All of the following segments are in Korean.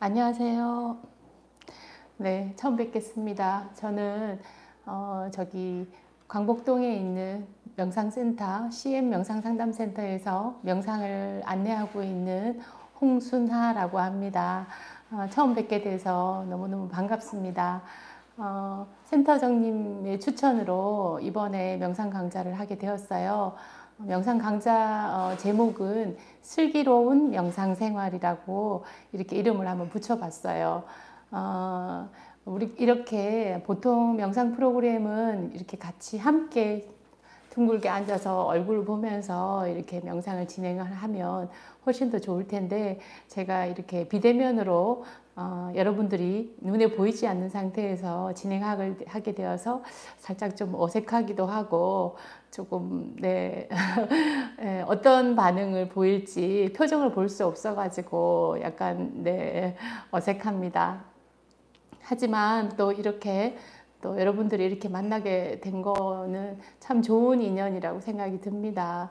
안녕하세요. 네, 처음 뵙겠습니다. 저는 어, 저기 광복동에 있는 명상센터, CM 명상상담센터에서 명상을 안내하고 있는 홍순하라고 합니다. 어, 처음 뵙게 돼서 너무너무 반갑습니다. 어, 센터장님의 추천으로 이번에 명상 강좌를 하게 되었어요. 명상 강좌 어, 제목은 슬기로운 명상 생활이라고 이렇게 이름을 한번 붙여봤어요. 어, 우리 이렇게 보통 명상 프로그램은 이렇게 같이 함께 둥글게 앉아서 얼굴 보면서 이렇게 명상을 진행을 하면 훨씬 더 좋을 텐데 제가 이렇게 비대면으로 어, 여러분들이 눈에 보이지 않는 상태에서 진행하게 되어서 살짝 좀 어색하기도 하고 조금 네 네, 어떤 반응을 보일지 표정을 볼 수 없어가지고 약간 네 어색합니다. 하지만 또 이렇게 또 여러분들이 이렇게 만나게 된 거는 참 좋은 인연이라고 생각이 듭니다.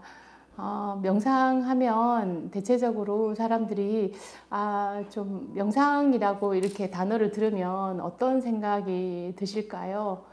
어, 명상하면 대체적으로 사람들이 아, 좀 명상이라고 이렇게 단어를 들으면 어떤 생각이 드실까요?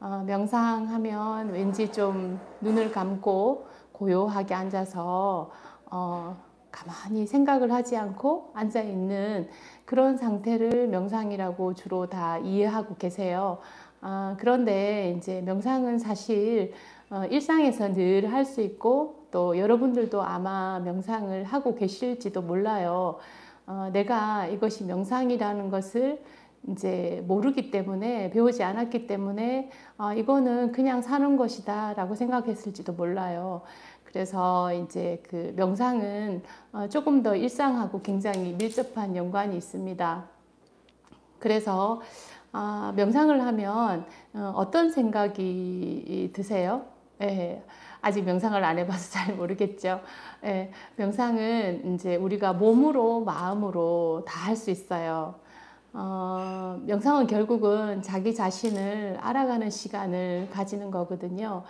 어, 명상하면 왠지 좀 눈을 감고 고요하게 앉아서 어, 가만히 생각을 하지 않고 앉아 있는 그런 상태를 명상이라고 주로 다 이해하고 계세요. 어, 그런데 이제 명상은 사실 어, 일상에서 늘 할 수 있고 또 여러분들도 아마 명상을 하고 계실지도 몰라요. 어, 내가 이것이 명상이라는 것을 이제 모르기 때문에 배우지 않았기 때문에 어, 이거는 그냥 사는 것이다 라고 생각했을지도 몰라요. 그래서 이제 그 명상은 어, 조금 더 일상하고 굉장히 밀접한 연관이 있습니다. 그래서 어, 명상을 하면 어, 어떤 생각이 드세요? 예, 아직 명상을 안 해봐서 잘 모르겠죠. 예, 명상은 이제 우리가 몸으로 마음으로 다 할 수 있어요. 어, 명상은 결국은 자기 자신을 알아가는 시간을 가지는 거거든요.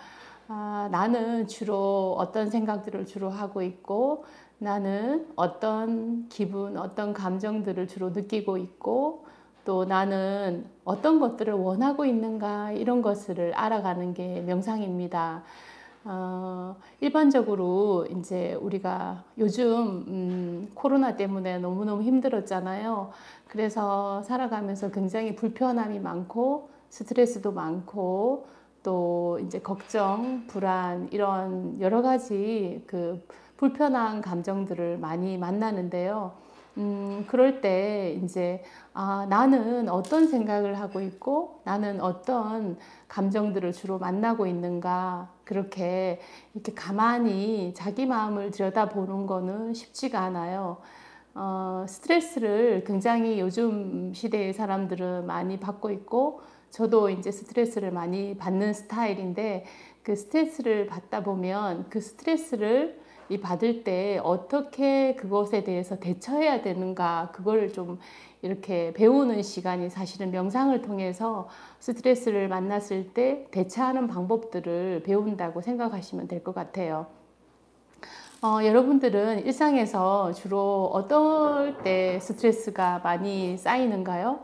아, 나는 주로 어떤 생각들을 주로 하고 있고, 나는 어떤 기분, 어떤 감정들을 주로 느끼고 있고, 또 나는 어떤 것들을 원하고 있는가, 이런 것을 알아가는 게 명상입니다. 어, 일반적으로 이제 우리가 요즘 음, 코로나 때문에 너무너무 힘들었잖아요. 그래서 살아가면서 굉장히 불편함이 많고 스트레스도 많고 또 이제 걱정, 불안 이런 여러 가지 그 불편한 감정들을 많이 만나는데요. 음, 그럴 때 이제 아, 나는 어떤 생각을 하고 있고 나는 어떤 감정들을 주로 만나고 있는가 그렇게 이렇게 가만히 자기 마음을 들여다보는 거는 쉽지가 않아요. 어, 스트레스를 굉장히 요즘 시대의 사람들은 많이 받고 있고 저도 이제 스트레스를 많이 받는 스타일인데 그 스트레스를 받다 보면 그 스트레스를 이 받을 때 어떻게 그것에 대해서 대처해야 되는가 그걸 좀 이렇게 배우는 시간이 사실은 명상을 통해서 스트레스를 만났을 때 대처하는 방법들을 배운다고 생각하시면 될 것 같아요. 어, 여러분들은 일상에서 주로 어떨 때 스트레스가 많이 쌓이는가요?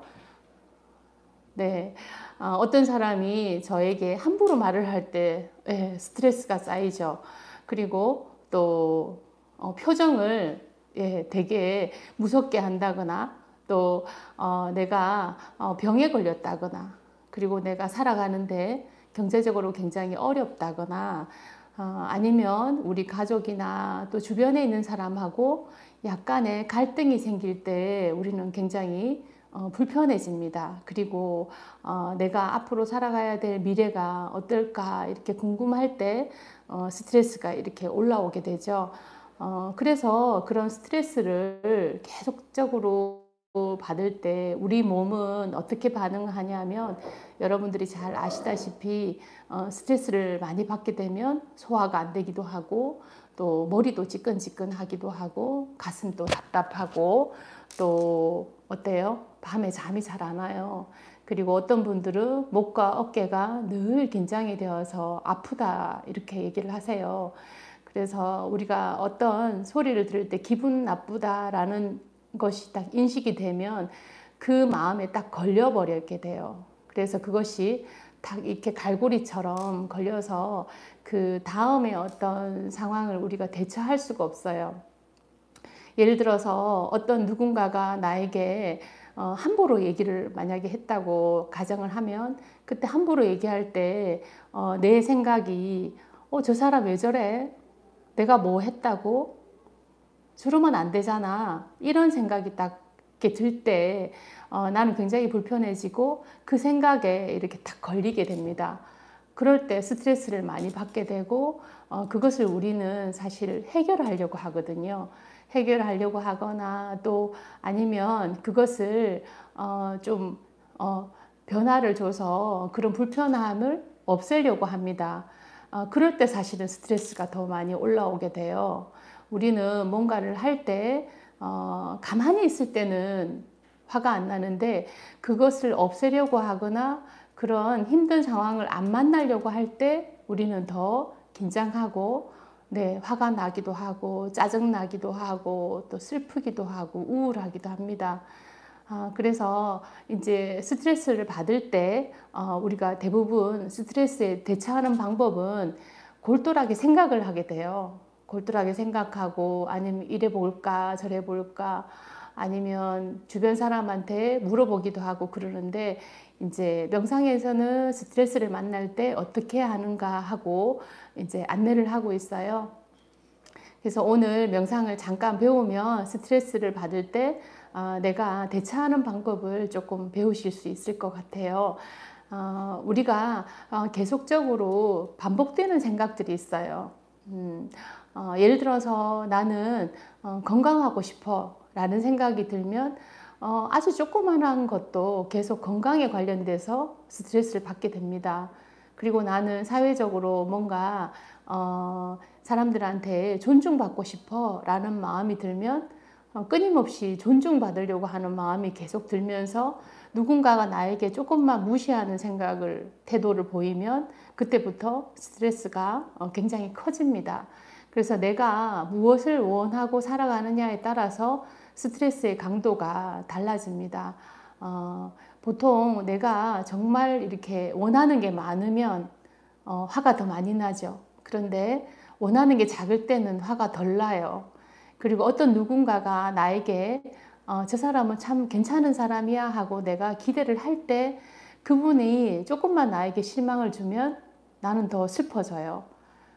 네. 어, 떤 사람이 저에게 함부로 말을 할때 네, 스트레스가 쌓이죠. 그리고 또 어, 표정을 예, 되게 무섭게 한다거나 또 어, 내가 어, 병에 걸렸다거나 그리고 내가 살아가는데 경제적으로 굉장히 어렵다거나 어, 아니면 우리 가족이나 또 주변에 있는 사람하고 약간의 갈등이 생길 때 우리는 굉장히 어, 불편해집니다. 그리고 어, 내가 앞으로 살아가야 될 미래가 어떨까 이렇게 궁금할 때 어, 스트레스가 이렇게 올라오게 되죠. 어, 그래서 그런 스트레스를 계속적으로 받을 때 우리 몸은 어떻게 반응하냐면 여러분들이 잘 아시다시피 어, 스트레스를 많이 받게 되면 소화가 안 되기도 하고 또 머리도 지끈지끈하기도 하고 가슴도 답답하고 또 어때요? 밤에 잠이 잘 안 와요. 그리고 어떤 분들은 목과 어깨가 늘 긴장이 되어서 아프다 이렇게 얘기를 하세요. 그래서 우리가 어떤 소리를 들을 때 기분 나쁘다라는 것이 딱 인식이 되면 그 마음에 딱 걸려버리게 돼요. 그래서 그것이 딱 이렇게 갈고리처럼 걸려서 그 다음에 어떤 상황을 우리가 대처할 수가 없어요. 예를 들어서 어떤 누군가가 나에게 어, 함부로 얘기를 만약에 했다고 가정을 하면 그때 함부로 얘기할 때내 어, 생각이 어, 저 사람 왜 저래? 내가 뭐 했다고? 저러면 안 되잖아. 이런 생각이 딱 들때 어, 나는 굉장히 불편해지고 그 생각에 이렇게 딱 걸리게 됩니다. 그럴 때 스트레스를 많이 받게 되고 어, 그것을 우리는 사실 해결하려고 하거든요. 해결하려고 하거나 또 아니면 그것을 어, 좀 어, 변화를 줘서 그런 불편함을 없애려고 합니다. 어, 그럴 때 사실은 스트레스가 더 많이 올라오게 돼요. 우리는 뭔가를 할때 어, 가만히 있을 때는 화가 안 나는데 그것을 없애려고 하거나 그런 힘든 상황을 안 만나려고 할 때 우리는 더 긴장하고 네, 화가 나기도 하고 짜증 나기도 하고 또 슬프기도 하고 우울하기도 합니다. 아, 그래서 이제 스트레스를 받을 때 어, 우리가 대부분 스트레스에 대처하는 방법은 골똘하게 생각을 하게 돼요. 골똘하게 생각하고 아니면 이래 볼까 저래 볼까 아니면 주변 사람한테 물어보기도 하고 그러는데 이제 명상에서는 스트레스를 만날 때 어떻게 하는가 하고 이제 안내를 하고 있어요. 그래서 오늘 명상을 잠깐 배우면 스트레스를 받을 때 어, 내가 대처하는 방법을 조금 배우실 수 있을 것 같아요. 어, 우리가 어, 계속적으로 반복되는 생각들이 있어요. 음, 어, 예를 들어서 나는 어, 건강하고 싶어 라는 생각이 들면 어, 아주 조그만한 것도 계속 건강에 관련돼서 스트레스를 받게 됩니다. 그리고 나는 사회적으로 뭔가 어, 사람들한테 존중받고 싶어 라는 마음이 들면 어, 끊임없이 존중받으려고 하는 마음이 계속 들면서 누군가가 나에게 조금만 무시하는 생각을 태도를 보이면 그때부터 스트레스가 어, 굉장히 커집니다. 그래서 내가 무엇을 원하고 살아가느냐에 따라서 스트레스의 강도가 달라집니다. 어, 보통 내가 정말 이렇게 원하는 게 많으면 어, 화가 더 많이 나죠. 그런데 원하는 게 작을 때는 화가 덜 나요. 그리고 어떤 누군가가 나에게 어, 저 사람은 참 괜찮은 사람이야 하고 내가 기대를 할 때 그분이 조금만 나에게 실망을 주면 나는 더 슬퍼져요.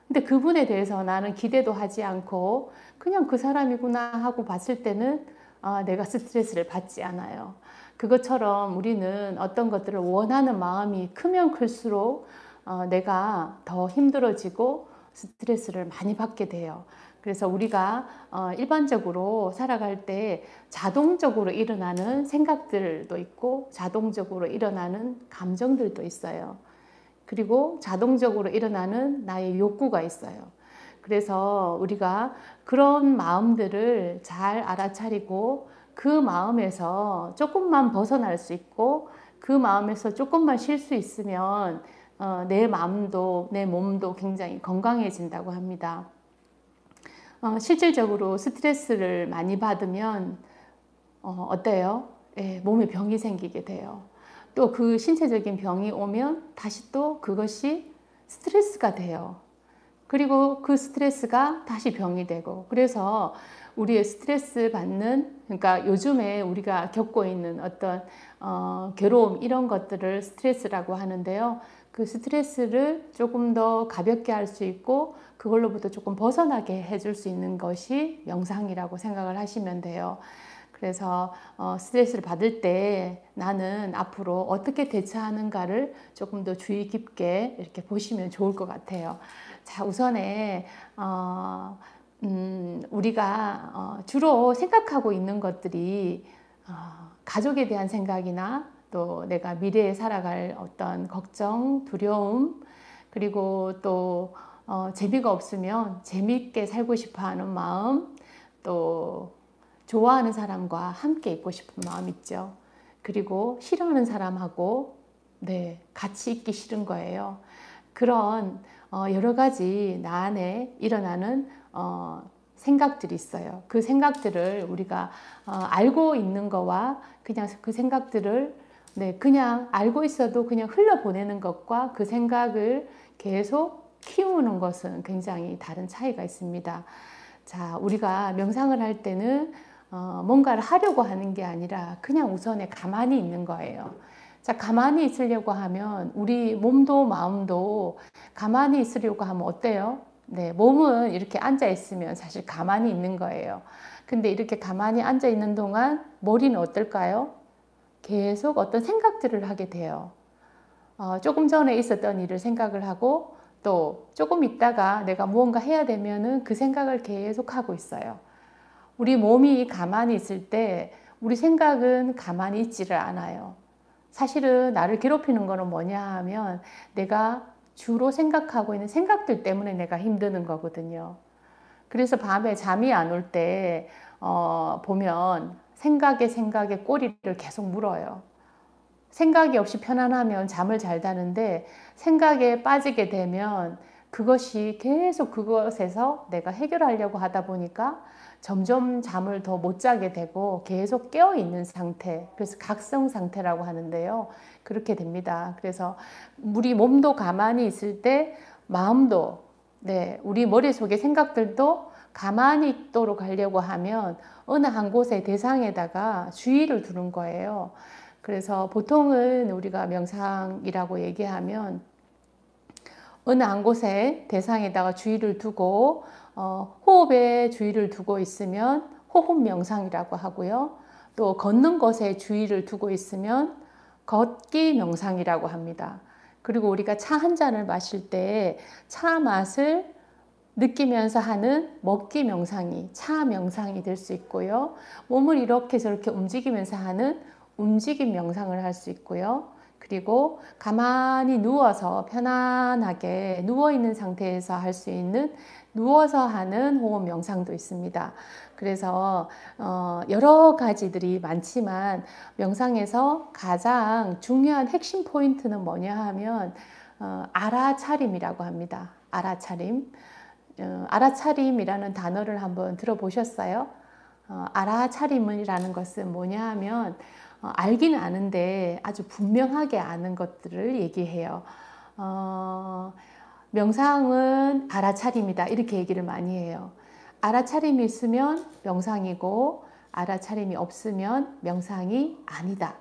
근데 그분에 대해서 나는 기대도 하지 않고 그냥 그 사람이구나 하고 봤을 때는 아, 내가 스트레스를 받지 않아요. 그것처럼 우리는 어떤 것들을 원하는 마음이 크면 클수록 어, 내가 더 힘들어지고 스트레스를 많이 받게 돼요. 그래서 우리가 어, 일반적으로 살아갈 때 자동적으로 일어나는 생각들도 있고 자동적으로 일어나는 감정들도 있어요. 그리고 자동적으로 일어나는 나의 욕구가 있어요. 그래서 우리가 그런 마음들을 잘 알아차리고 그 마음에서 조금만 벗어날 수 있고 그 마음에서 조금만 쉴 수 있으면 어, 내 마음도 내 몸도 굉장히 건강해진다고 합니다. 어, 실질적으로 스트레스를 많이 받으면 어, 어때요? 예, 몸에 병이 생기게 돼요. 또 그 신체적인 병이 오면 다시 또 그것이 스트레스가 돼요. 그리고 그 스트레스가 다시 병이 되고 그래서 우리의 스트레스 받는 그러니까 요즘에 우리가 겪고 있는 어떤 어, 괴로움 이런 것들을 스트레스라고 하는데요. 그 스트레스를 조금 더 가볍게 할 수 있고 그걸로부터 조금 벗어나게 해줄 수 있는 것이 명상이라고 생각을 하시면 돼요. 그래서 어, 스트레스를 받을 때 나는 앞으로 어떻게 대처하는가를 조금 더 주의 깊게 이렇게 보시면 좋을 것 같아요. 자, 우선에 어, 음, 우리가 어, 주로 생각하고 있는 것들이 어, 가족에 대한 생각이나 또 내가 미래에 살아갈 어떤 걱정, 두려움, 그리고 또 어, 재미가 없으면 재미있게 살고 싶어 하는 마음, 또 좋아하는 사람과 함께 있고 싶은 마음 있죠. 그리고 싫어하는 사람하고 네, 같이 있기 싫은 거예요. 그런 어, 여러 가지 나 안에 일어나는 어, 생각들이 있어요. 그 생각들을 우리가 어, 알고 있는 거와 그냥 그 생각들을 네, 그냥 알고 있어도 그냥 흘려보내는 것과 그 생각을 계속 키우는 것은 굉장히 다른 차이가 있습니다. 자, 우리가 명상을 할 때는 어, 뭔가를 하려고 하는 게 아니라 그냥 우선에 가만히 있는 거예요. 자, 가만히 있으려고 하면 우리 몸도 마음도 가만히 있으려고 하면 어때요? 네, 몸은 이렇게 앉아 있으면 사실 가만히 있는 거예요. 근데 이렇게 가만히 앉아 있는 동안 머리는 어떨까요? 계속 어떤 생각들을 하게 돼요. 어, 조금 전에 있었던 일을 생각을 하고 또 조금 있다가 내가 무언가 해야 되면은 그 생각을 계속 하고 있어요. 우리 몸이 가만히 있을 때 우리 생각은 가만히 있지를 않아요. 사실은 나를 괴롭히는 거는 뭐냐 하면 내가 주로 생각하고 있는 생각들 때문에 내가 힘드는 거거든요. 그래서 밤에 잠이 안 올때 어, 보면 생각에 생각에 꼬리를 계속 물어요. 생각이 없이 편안하면 잠을 잘 자는데 생각에 빠지게 되면 그것이 계속 그것에서 내가 해결하려고 하다 보니까 점점 잠을 더 못 자게 되고 계속 깨어 있는 상태. 그래서 각성 상태라고 하는데요. 그렇게 됩니다. 그래서 우리 몸도 가만히 있을 때 마음도 네, 우리 머릿속의 생각들도 가만히 있도록 하려고 하면 어느 한 곳의 대상에다가 주의를 두는 거예요. 그래서 보통은 우리가 명상이라고 얘기하면 어느 한 곳에 대상에다가 주의를 두고 어, 호흡에 주의를 두고 있으면 호흡 명상이라고 하고요. 또 걷는 것에 주의를 두고 있으면 걷기 명상이라고 합니다. 그리고 우리가 차 한 잔을 마실 때 차 맛을 느끼면서 하는 먹기 명상이 차 명상이 될 수 있고요. 몸을 이렇게 저렇게 움직이면서 하는 움직임 명상을 할 수 있고요. 그리고 가만히 누워서 편안하게 누워 있는 상태에서 할 수 있는 누워서 하는 호흡 명상도 있습니다. 그래서 어 여러 가지들이 많지만 명상에서 가장 중요한 핵심 포인트는 뭐냐 하면 어 알아차림이라고 합니다. 알아차림. 어 알아차림이라는 단어를 한번 들어보셨어요? 어 알아차림이라는 것은 뭐냐 하면 어, 알기는 아는데 아주 분명하게 아는 것들을 얘기해요. 어, 명상은 알아차림이다 이렇게 얘기를 많이 해요. 알아차림이 있으면 명상이고 알아차림이 없으면 명상이 아니다.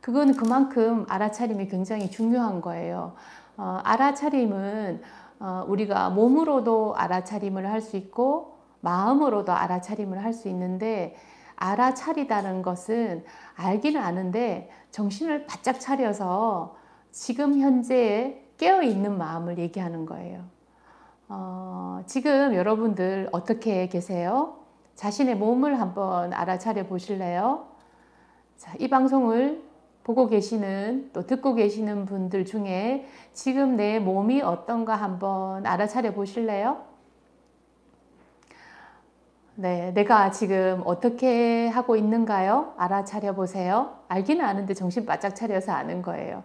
그건 그만큼 알아차림이 굉장히 중요한 거예요. 어, 알아차림은 어, 우리가 몸으로도 알아차림을 할 수 있고 마음으로도 알아차림을 할 수 있는데 알아차리다는 것은 알기는 아는데 정신을 바짝 차려서 지금 현재에 깨어 있는 마음을 얘기하는 거예요. 어, 지금 여러분들 어떻게 계세요? 자신의 몸을 한번 알아차려 보실래요? 자, 이 방송을 보고 계시는 또 듣고 계시는 분들 중에 지금 내 몸이 어떤가 한번 알아차려 보실래요? 네, 내가 지금 어떻게 하고 있는가요? 알아차려 보세요. 알기는 아는데 정신 바짝 차려서 아는 거예요.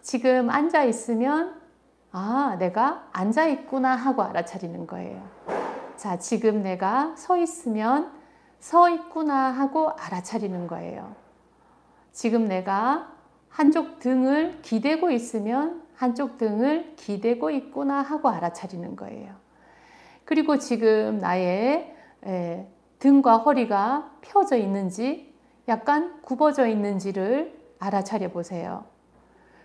지금 앉아 있으면 아, 내가 앉아 있구나 하고 알아차리는 거예요. 자, 지금 내가 서 있으면 서 있구나 하고 알아차리는 거예요. 지금 내가 한쪽 등을 기대고 있으면 한쪽 등을 기대고 있구나 하고 알아차리는 거예요. 그리고 지금 나의 예, 등과 허리가 펴져 있는지 약간 굽어져 있는지를 알아차려 보세요.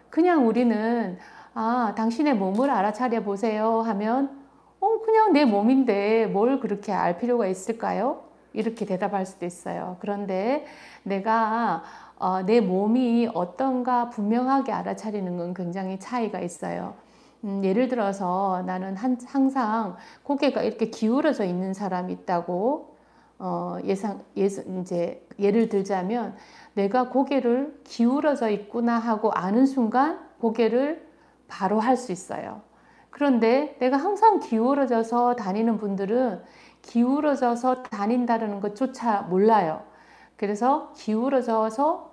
그냥 우리는 아, 당신의 몸을 알아차려 보세요 하면 어, 그냥 내 몸인데 뭘 그렇게 알 필요가 있을까요? 이렇게 대답할 수도 있어요. 그런데 내가 어, 내 몸이 어떤가 분명하게 알아차리는 건 굉장히 차이가 있어요. 음, 예를 들어서 나는 한, 항상 고개가 이렇게 기울어져 있는 사람이 있다고 어, 예상 예, 이제 예를 들자면 내가 고개를 기울어져 있구나 하고 아는 순간 고개를 바로 할 수 있어요. 그런데 내가 항상 기울어져서 다니는 분들은 기울어져서 다닌다는 것조차 몰라요. 그래서 기울어져서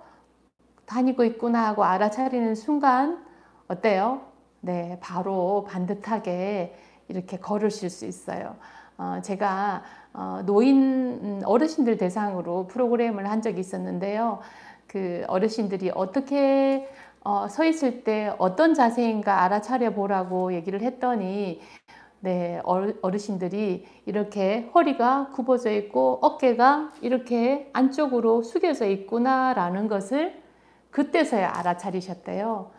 다니고 있구나 하고 알아차리는 순간 어때요? 네, 바로 반듯하게 이렇게 걸으실 수 있어요. 어, 제가 어, 노인 음, 어르신들 대상으로 프로그램을 한 적이 있었는데요. 그 어르신들이 어떻게 어, 서 있을 때 어떤 자세인가 알아차려 보라고 얘기를 했더니 네, 어르신들이 이렇게 허리가 굽어져 있고 어깨가 이렇게 안쪽으로 숙여져 있구나라는 것을 그때서야 알아차리셨대요.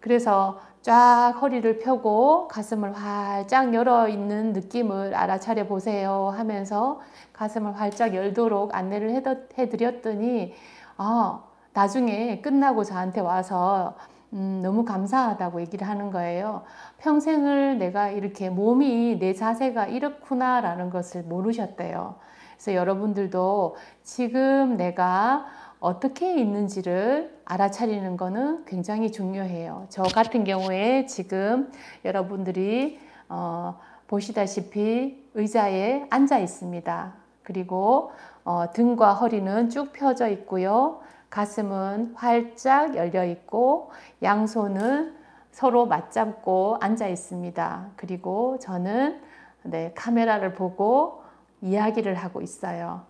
그래서 쫙 허리를 펴고 가슴을 활짝 열어 있는 느낌을 알아차려 보세요 하면서 가슴을 활짝 열도록 안내를 해드렸더니 아, 나중에 끝나고 저한테 와서 음, 너무 감사하다고 얘기를 하는 거예요. 평생을 내가 이렇게 몸이 내 자세가 이렇구나라는 것을 모르셨대요. 그래서 여러분들도 지금 내가 어떻게 있는지를 알아차리는 것은 굉장히 중요해요. 저 같은 경우에 지금 여러분들이 어, 보시다시피 의자에 앉아 있습니다. 그리고 어, 등과 허리는 쭉 펴져 있고요. 가슴은 활짝 열려 있고 양손은 서로 맞잡고 앉아 있습니다. 그리고 저는 네, 카메라를 보고 이야기를 하고 있어요.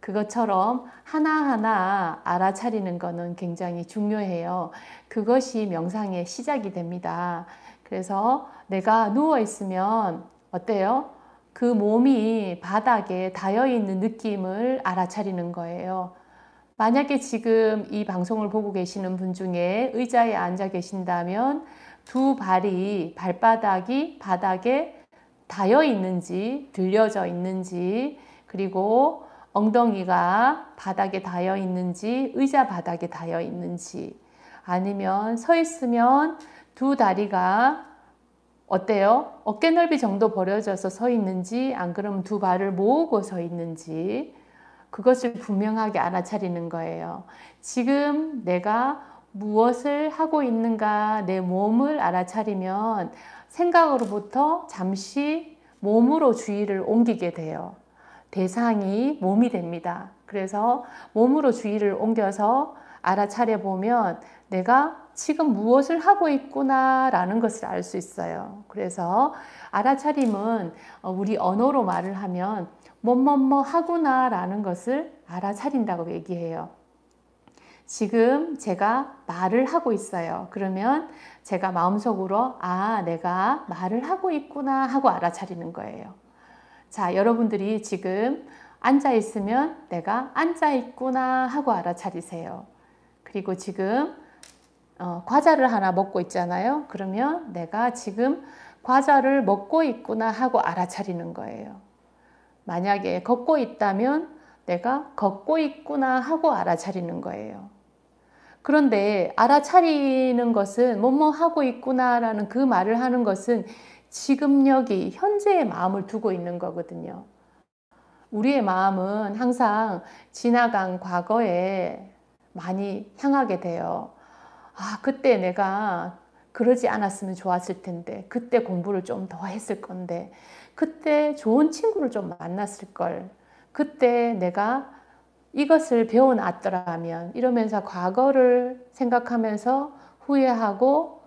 그것처럼 하나하나 알아차리는 것은 굉장히 중요해요. 그것이 명상의 시작이 됩니다. 그래서 내가 누워 있으면 어때요? 그 몸이 바닥에 닿여 있는 느낌을 알아차리는 거예요. 만약에 지금 이 방송을 보고 계시는 분 중에 의자에 앉아 계신다면 두 발이 발바닥이 바닥에 닿여 있는지 들려져 있는지 그리고 엉덩이가 바닥에 닿여 있는지 의자 바닥에 닿여 있는지 아니면 서 있으면 두 다리가 어때요? 어깨 넓이 정도 벌어져서 서 있는지 안 그러면 두 발을 모으고 서 있는지 그것을 분명하게 알아차리는 거예요. 지금 내가 무엇을 하고 있는가 내 몸을 알아차리면 생각으로부터 잠시 몸으로 주의를 옮기게 돼요. 대상이 몸이 됩니다. 그래서 몸으로 주의를 옮겨서 알아차려 보면 내가 지금 무엇을 하고 있구나라는 것을 알 수 있어요. 그래서 알아차림은 어, 우리 언어로 말을 하면 뭐뭐뭐 하구나라는 것을 알아차린다고 얘기해요. 지금 제가 말을 하고 있어요. 그러면 제가 마음속으로 아, 내가 말을 하고 있구나 하고 알아차리는 거예요. 자, 여러분들이 지금 앉아 있으면 내가 앉아 있구나 하고 알아차리세요. 그리고 지금 어, 과자를 하나 먹고 있잖아요. 그러면 내가 지금 과자를 먹고 있구나 하고 알아차리는 거예요. 만약에 걷고 있다면 내가 걷고 있구나 하고 알아차리는 거예요. 그런데 알아차리는 것은 뭐뭐 하고 있구나라는 그 말을 하는 것은 지금 여기 현재의 마음을 두고 있는 거거든요. 우리의 마음은 항상 지나간 과거에 많이 향하게 돼요. 아, 그때 내가 그러지 않았으면 좋았을 텐데, 그때 공부를 좀 더 했을 건데, 그때 좋은 친구를 좀 만났을 걸. 그때 내가 이것을 배워놨더라면 이러면서 과거를 생각하면서 후회하고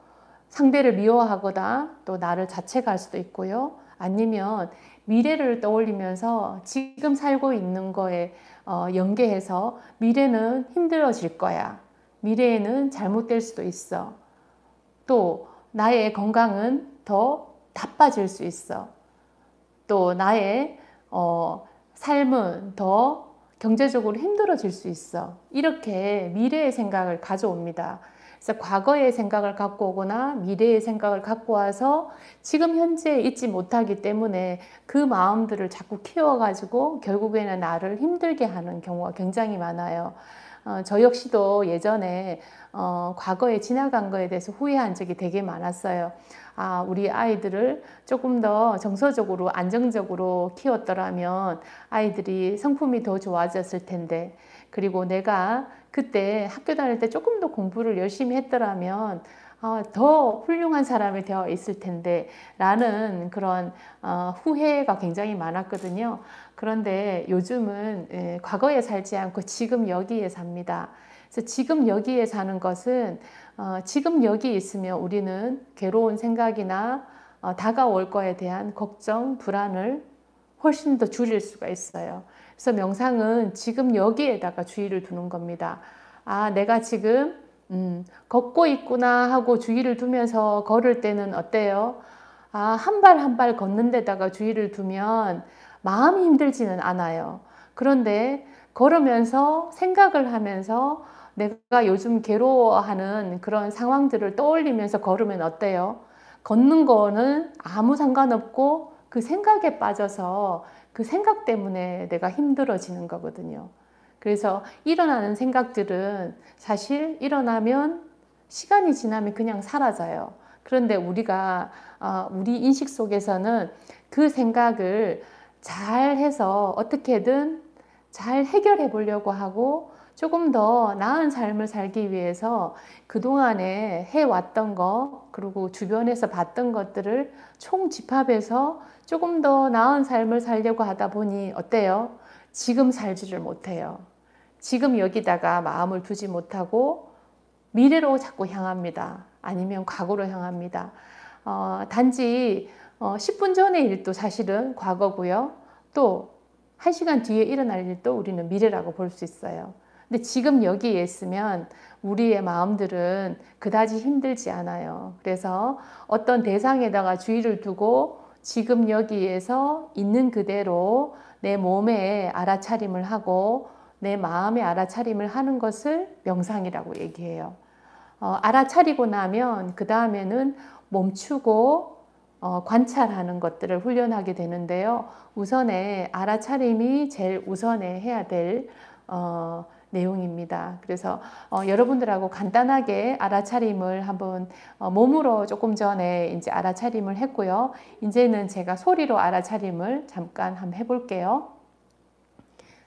상대를 미워하거나 또 나를 자책할 수도 있고요. 아니면 미래를 떠올리면서 지금 살고 있는 거에 어, 연계해서 미래는 힘들어질 거야. 미래에는 잘못될 수도 있어. 또 나의 건강은 더 나빠질 수 있어. 또 나의 어, 삶은 더 경제적으로 힘들어질 수 있어. 이렇게 미래의 생각을 가져옵니다. 그래서 과거의 생각을 갖고 오거나 미래의 생각을 갖고 와서 지금 현재 있지 못하기 때문에 그 마음들을 자꾸 키워가지고 결국에는 나를 힘들게 하는 경우가 굉장히 많아요. 어, 저 역시도 예전에 어, 과거에 지나간 거에 대해서 후회한 적이 되게 많았어요. 아, 우리 아이들을 조금 더 정서적으로 안정적으로 키웠더라면 아이들이 성품이 더 좋아졌을 텐데 그리고 내가 그때 학교 다닐 때 조금 더 공부를 열심히 했더라면 어, 더 훌륭한 사람이 되어 있을 텐데 라는 그런 어, 후회가 굉장히 많았거든요. 그런데 요즘은 예, 과거에 살지 않고 지금 여기에 삽니다. 그래서 지금 여기에 사는 것은 어, 지금 여기 있으면 우리는 괴로운 생각이나 어, 다가올 거에 대한 걱정, 불안을 훨씬 더 줄일 수가 있어요. 그래서 명상은 지금 여기에다가 주의를 두는 겁니다. 아, 내가 지금 음, 걷고 있구나 하고 주의를 두면서 걸을 때는 어때요? 아, 한 발 한 발 걷는 데다가 주의를 두면 마음이 힘들지는 않아요. 그런데 걸으면서 생각을 하면서 내가 요즘 괴로워하는 그런 상황들을 떠올리면서 걸으면 어때요? 걷는 거는 아무 상관없고 그 생각에 빠져서 그 생각 때문에 내가 힘들어지는 거거든요. 그래서 일어나는 생각들은 사실 일어나면 시간이 지나면 그냥 사라져요. 그런데 우리가 어, 우리 인식 속에서는 그 생각을 잘 해서 어떻게든 잘 해결해 보려고 하고 조금 더 나은 삶을 살기 위해서 그동안에 해왔던 거, 그리고 주변에서 봤던 것들을 총 집합해서 조금 더 나은 삶을 살려고 하다 보니 어때요? 지금 살지를 못해요. 지금 여기다가 마음을 두지 못하고 미래로 자꾸 향합니다. 아니면 과거로 향합니다. 어, 단지 어, 10분 전의 일도 사실은 과거고요. 또 1시간 뒤에 일어날 일도 우리는 미래라고 볼 수 있어요. 근데 지금 여기에 있으면 우리의 마음들은 그다지 힘들지 않아요. 그래서 어떤 대상에다가 주의를 두고 지금 여기에서 있는 그대로 내 몸에 알아차림을 하고 내 마음의 알아차림을 하는 것을 명상이라고 얘기해요. 어, 알아차리고 나면 그 다음에는 멈추고 어, 관찰하는 것들을 훈련하게 되는데요. 우선에 알아차림이 제일 우선에 해야 될 어, 내용입니다. 그래서 어, 여러분들하고 간단하게 알아차림을 한번 어, 몸으로 조금 전에 이제 알아차림을 했고요. 이제는 제가 소리로 알아차림을 잠깐 한번 해볼게요.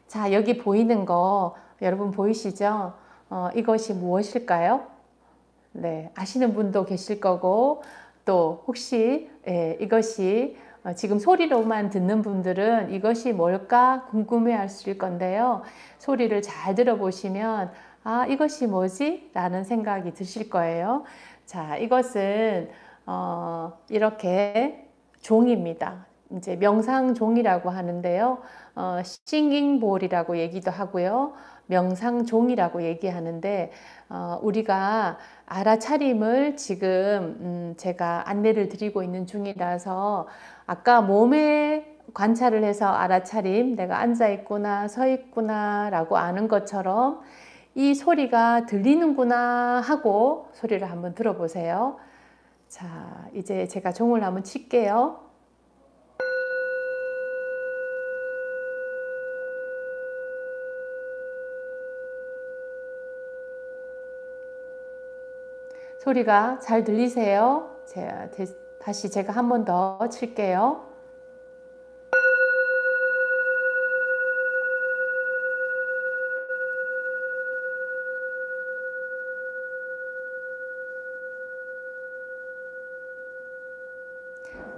자, 여기 보이는 거 여러분 보이시죠? 어, 이것이 무엇일까요? 네, 아시는 분도 계실 거고 또 혹시 예, 이것이 어, 지금 소리로만 듣는 분들은 이것이 뭘까 궁금해 하실 건데요. 소리를 잘 들어보시면 아, 이것이 뭐지? 라는 생각이 드실 거예요. 자, 이것은 어, 이렇게 종입니다. 이제 명상종이라고 하는데요. 어, 싱잉볼이라고 얘기도 하고요. 명상종이라고 얘기하는데 어, 우리가 알아차림을 지금 음, 제가 안내를 드리고 있는 중이라서 아까 몸에 관찰을 해서 알아차림 내가 앉아 있구나 서 있구나 라고 아는 것처럼 이 소리가 들리는구나 하고 소리를 한번 들어보세요. 자, 이제 제가 종을 한번 칠게요. 소리가 잘 들리세요? 제가 다시 제가 한 번 더 칠게요.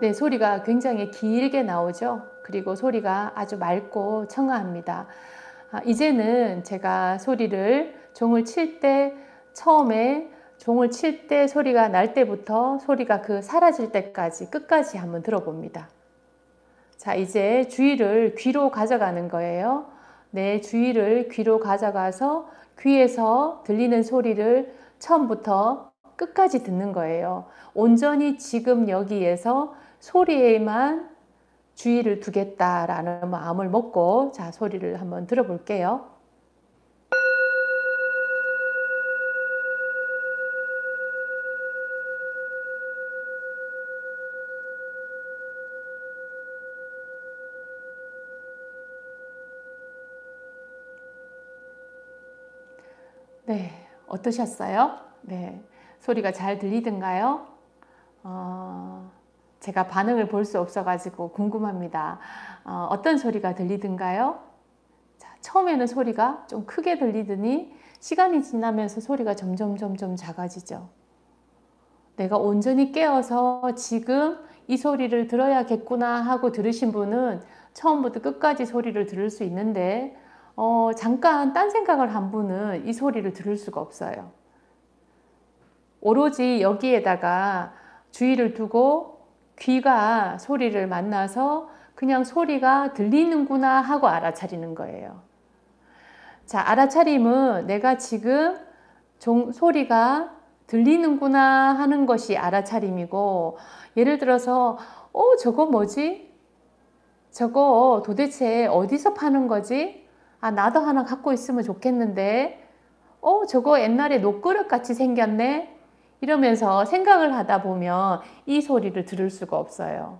네, 소리가 굉장히 길게 나오죠. 그리고 소리가 아주 맑고 청아합니다. 아, 이제는 제가 소리를 종을 칠 때 처음에 종을 칠 때 소리가 날 때부터 소리가 그 사라질 때까지 끝까지 한번 들어봅니다. 자, 이제 주의를 귀로 가져가는 거예요. 내 주의를 귀로 가져가서 귀에서 들리는 소리를 처음부터 끝까지 듣는 거예요. 온전히 지금 여기에서 소리에만 주의를 두겠다라는 마음을 먹고 자, 소리를 한번 들어볼게요. 어떠셨어요? 네, 소리가 잘 들리던가요? 어, 제가 반응을 볼 수 없어가지고 궁금합니다. 어, 어떤 소리가 들리던가요? 자, 처음에는 소리가 좀 크게 들리더니 시간이 지나면서 소리가 점점 점점 작아지죠. 내가 온전히 깨어서 지금 이 소리를 들어야겠구나 하고 들으신 분은 처음부터 끝까지 소리를 들을 수 있는데 어, 잠깐 딴 생각을 한 분은 이 소리를 들을 수가 없어요. 오로지 여기에다가 주의를 두고 귀가 소리를 만나서 그냥 소리가 들리는구나 하고 알아차리는 거예요. 자, 알아차림은 내가 지금 종, 소리가 들리는구나 하는 것이 알아차림이고 예를 들어서 어 저거 뭐지? 저거 도대체 어디서 파는 거지? 아 나도 하나 갖고 있으면 좋겠는데 어 저거 옛날에 녹그릇 같이 생겼네? 이러면서 생각을 하다 보면 이 소리를 들을 수가 없어요.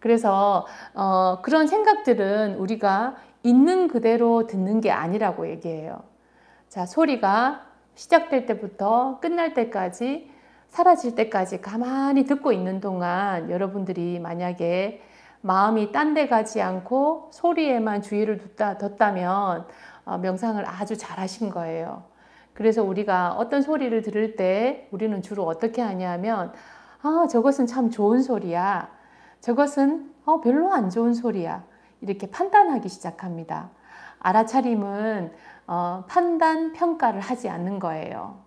그래서 어, 그런 생각들은 우리가 있는 그대로 듣는 게 아니라고 얘기해요. 자, 소리가 시작될 때부터 끝날 때까지 사라질 때까지 가만히 듣고 있는 동안 여러분들이 만약에 마음이 딴 데 가지 않고 소리에만 주의를 뒀다, 뒀다면 어, 명상을 아주 잘하신 거예요. 그래서 우리가 어떤 소리를 들을 때 우리는 주로 어떻게 하냐면 아 저것은 참 좋은 소리야. 저것은 어, 별로 안 좋은 소리야. 이렇게 판단하기 시작합니다. 알아차림은 어, 판단, 평가를 하지 않는 거예요.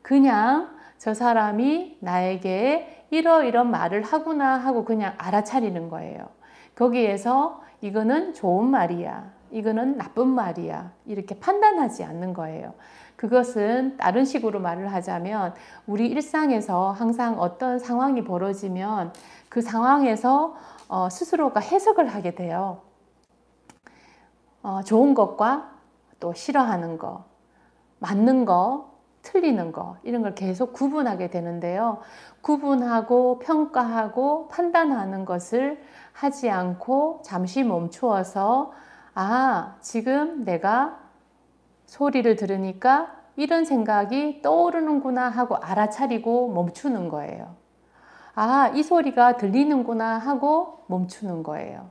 그냥 저 사람이 나에게 이러이런 말을 하구나 하고 그냥 알아차리는 거예요. 거기에서 이거는 좋은 말이야. 이거는 나쁜 말이야. 이렇게 판단하지 않는 거예요. 그것은 다른 식으로 말을 하자면 우리 일상에서 항상 어떤 상황이 벌어지면 그 상황에서 어, 스스로가 해석을 하게 돼요. 어, 좋은 것과 또 싫어하는 거, 맞는 거, 틀리는 거 이런 걸 계속 구분하게 되는데요. 구분하고 평가하고 판단하는 것을 하지 않고 잠시 멈추어서 아, 지금 내가 소리를 들으니까 이런 생각이 떠오르는구나 하고 알아차리고 멈추는 거예요. 아, 이 소리가 들리는구나 하고 멈추는 거예요.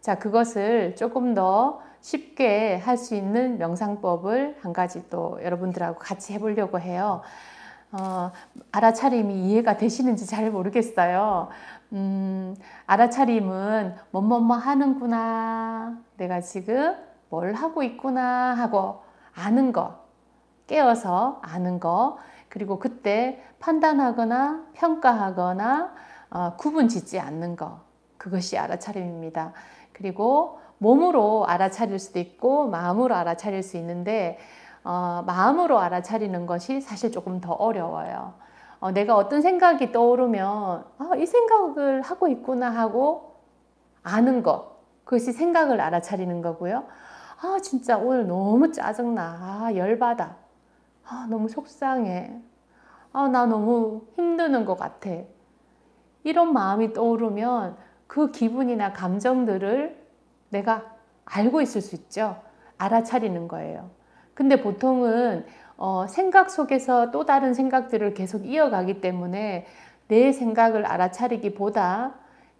자, 그것을 조금 더 쉽게 할 수 있는 명상법을 한 가지 또 여러분들하고 같이 해보려고 해요. 어, 알아차림이 이해가 되시는지 잘 모르겠어요. 음, 알아차림은 뭐뭐뭐 하는구나. 내가 지금 뭘 하고 있구나 하고 아는 거. 깨어서 아는 거. 그리고 그때 판단하거나 평가하거나 어, 구분 짓지 않는 거. 그것이 알아차림입니다. 그리고 몸으로 알아차릴 수도 있고 마음으로 알아차릴 수 있는데 어, 마음으로 알아차리는 것이 사실 조금 더 어려워요. 어, 내가 어떤 생각이 떠오르면 아, 이 생각을 하고 있구나 하고 아는 것 그것이 생각을 알아차리는 거고요. 아 진짜 오늘 너무 짜증나 아, 열받아 아, 너무 속상해 아, 나 너무 힘드는 것 같아 이런 마음이 떠오르면 그 기분이나 감정들을 내가 알고 있을 수 있죠. 알아차리는 거예요. 근데 보통은 어, 생각 속에서 또 다른 생각들을 계속 이어가기 때문에 내 생각을 알아차리기보다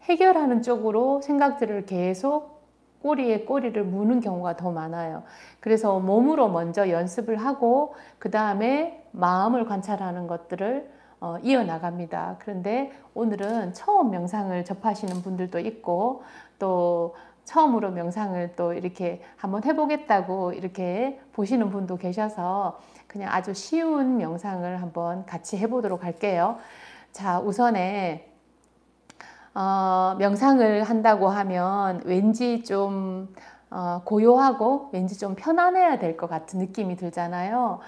해결하는 쪽으로 생각들을 계속 꼬리에 꼬리를 무는 경우가 더 많아요. 그래서 몸으로 먼저 연습을 하고 그 다음에 마음을 관찰하는 것들을 어, 이어나갑니다. 그런데 오늘은 처음 명상을 접하시는 분들도 있고 또 처음으로 명상을 또 이렇게 한번 해보겠다고 이렇게 보시는 분도 계셔서 그냥 아주 쉬운 명상을 한번 같이 해보도록 할게요. 자, 우선에 어, 명상을 한다고 하면 왠지 좀 어, 고요하고 왠지 좀 편안해야 될 것 같은 느낌이 들잖아요.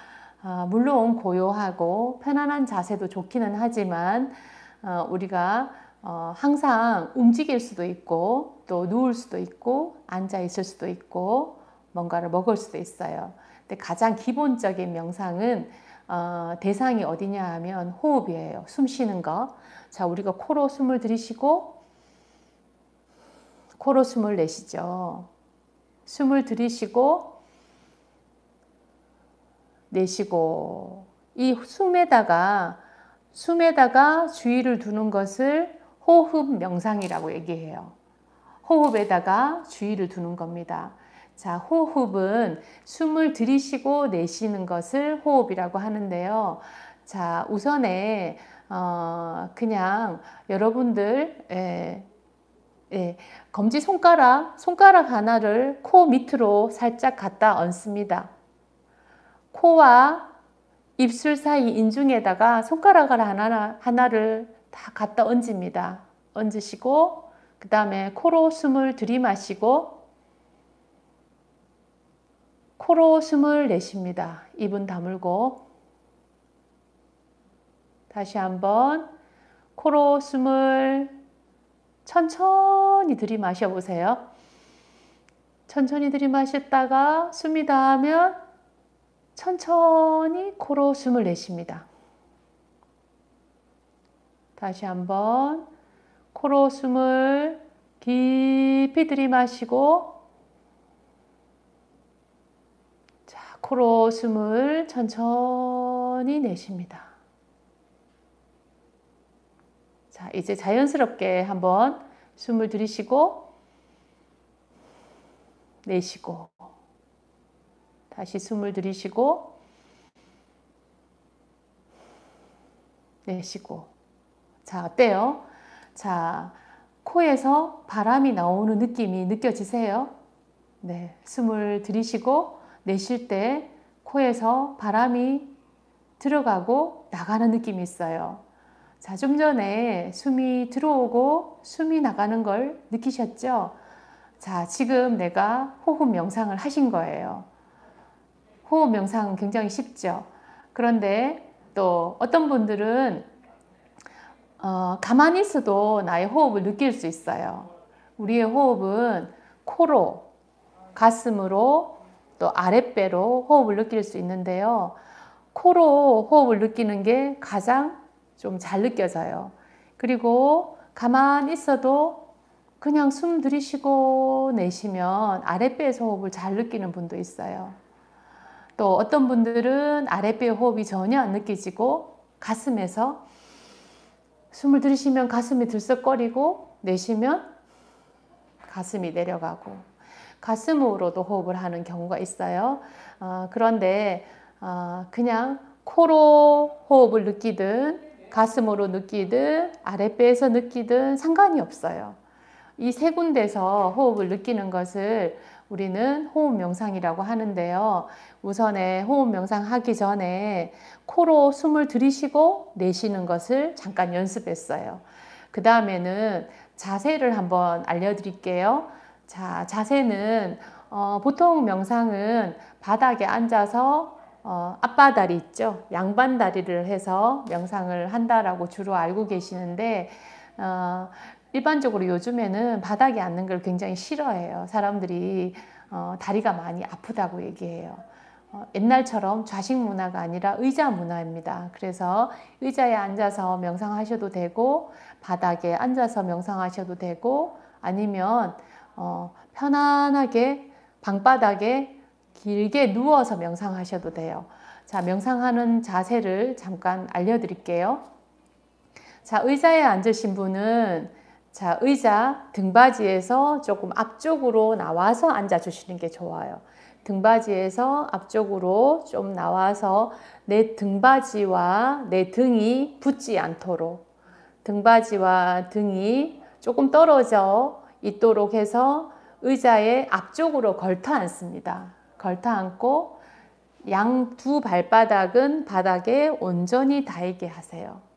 어, 물론 고요하고 편안한 자세도 좋기는 하지만 어, 우리가 어, 항상 움직일 수도 있고 또 누울 수도 있고 앉아 있을 수도 있고 뭔가를 먹을 수도 있어요. 근데 가장 기본적인 명상은 어, 대상이 어디냐 하면 호흡이에요. 숨 쉬는 거. 자, 우리가 코로 숨을 들이쉬고 코로 숨을 내쉬죠. 숨을 들이쉬고 내쉬고 이 숨에다가 숨에다가 주의를 두는 것을 호흡 명상이라고 얘기해요. 호흡에다가 주의를 두는 겁니다. 자, 호흡은 숨을 들이쉬고 내쉬는 것을 호흡이라고 하는데요. 자, 우선에 어, 그냥 여러분들 예, 예, 검지 손가락, 손가락 하나를 코 밑으로 살짝 갖다 얹습니다. 코와 입술 사이 인중에다가 손가락을 하나, 하나를 다 갖다 얹습니다. 얹으시고 그 다음에 코로 숨을 들이마시고 코로 숨을 내쉽니다. 입은 다물고 다시 한번 코로 숨을 천천히 들이마셔 보세요. 천천히 들이마셨다가 숨이 닿으면 천천히 코로 숨을 내쉽니다. 다시 한번 코로 숨을 깊이 들이마시고 자, 코로 숨을 천천히 내쉽니다. 자, 이제 자연스럽게 한번 숨을 들이쉬고 내쉬고 다시 숨을 들이쉬고 내쉬고 자 어때요? 자 코에서 바람이 나오는 느낌이 느껴지세요? 네 숨을 들이쉬고 내쉴 때 코에서 바람이 들어가고 나가는 느낌이 있어요. 자, 좀 전에 숨이 들어오고 숨이 나가는 걸 느끼셨죠? 자, 지금 내가 호흡 명상을 하신 거예요. 호흡 명상 굉장히 쉽죠? 그런데 또 어떤 분들은 어, 가만히 있어도 나의 호흡을 느낄 수 있어요. 우리의 호흡은 코로, 가슴으로, 또 아랫배로 호흡을 느낄 수 있는데요. 코로 호흡을 느끼는 게 가장 좀 잘 느껴져요. 그리고 가만히 있어도 그냥 숨 들이쉬고 내쉬면 아랫배에서 호흡을 잘 느끼는 분도 있어요. 또 어떤 분들은 아랫배 호흡이 전혀 안 느껴지고 가슴에서 숨을 들이쉬면 가슴이 들썩거리고 내쉬면 가슴이 내려가고 가슴으로도 호흡을 하는 경우가 있어요. 어, 그런데 어, 그냥 코로 호흡을 느끼든 가슴으로 느끼든 아랫배에서 느끼든 상관이 없어요. 이 세 군데서 호흡을 느끼는 것을 우리는 호흡 명상이라고 하는데요. 우선에 호흡 명상 하기 전에 코로 숨을 들이쉬고 내쉬는 것을 잠깐 연습했어요. 그 다음에는 자세를 한번 알려드릴게요. 자, 자세는 어, 보통 명상은 바닥에 앉아서 어, 앞바다리 있죠. 양반다리를 해서 명상을 한다라고 주로 알고 계시는데 어, 일반적으로 요즘에는 바닥에 앉는 걸 굉장히 싫어해요. 사람들이 어, 다리가 많이 아프다고 얘기해요. 어, 옛날처럼 좌식 문화가 아니라 의자 문화입니다. 그래서 의자에 앉아서 명상하셔도 되고 바닥에 앉아서 명상하셔도 되고 아니면 어, 편안하게 방바닥에 길게 누워서 명상하셔도 돼요. 자, 명상하는 자세를 잠깐 알려드릴게요. 자, 의자에 앉으신 분은 자, 의자 등받이에서 조금 앞쪽으로 나와서 앉아 주시는 게 좋아요. 등받이에서 앞쪽으로 좀 나와서 내 등받이와 내 등이 붙지 않도록 등받이와 등이 조금 떨어져 있도록 해서 의자의 앞쪽으로 걸터 앉습니다. 걸터 앉고 양 두 발바닥은 바닥에 온전히 닿게 하세요.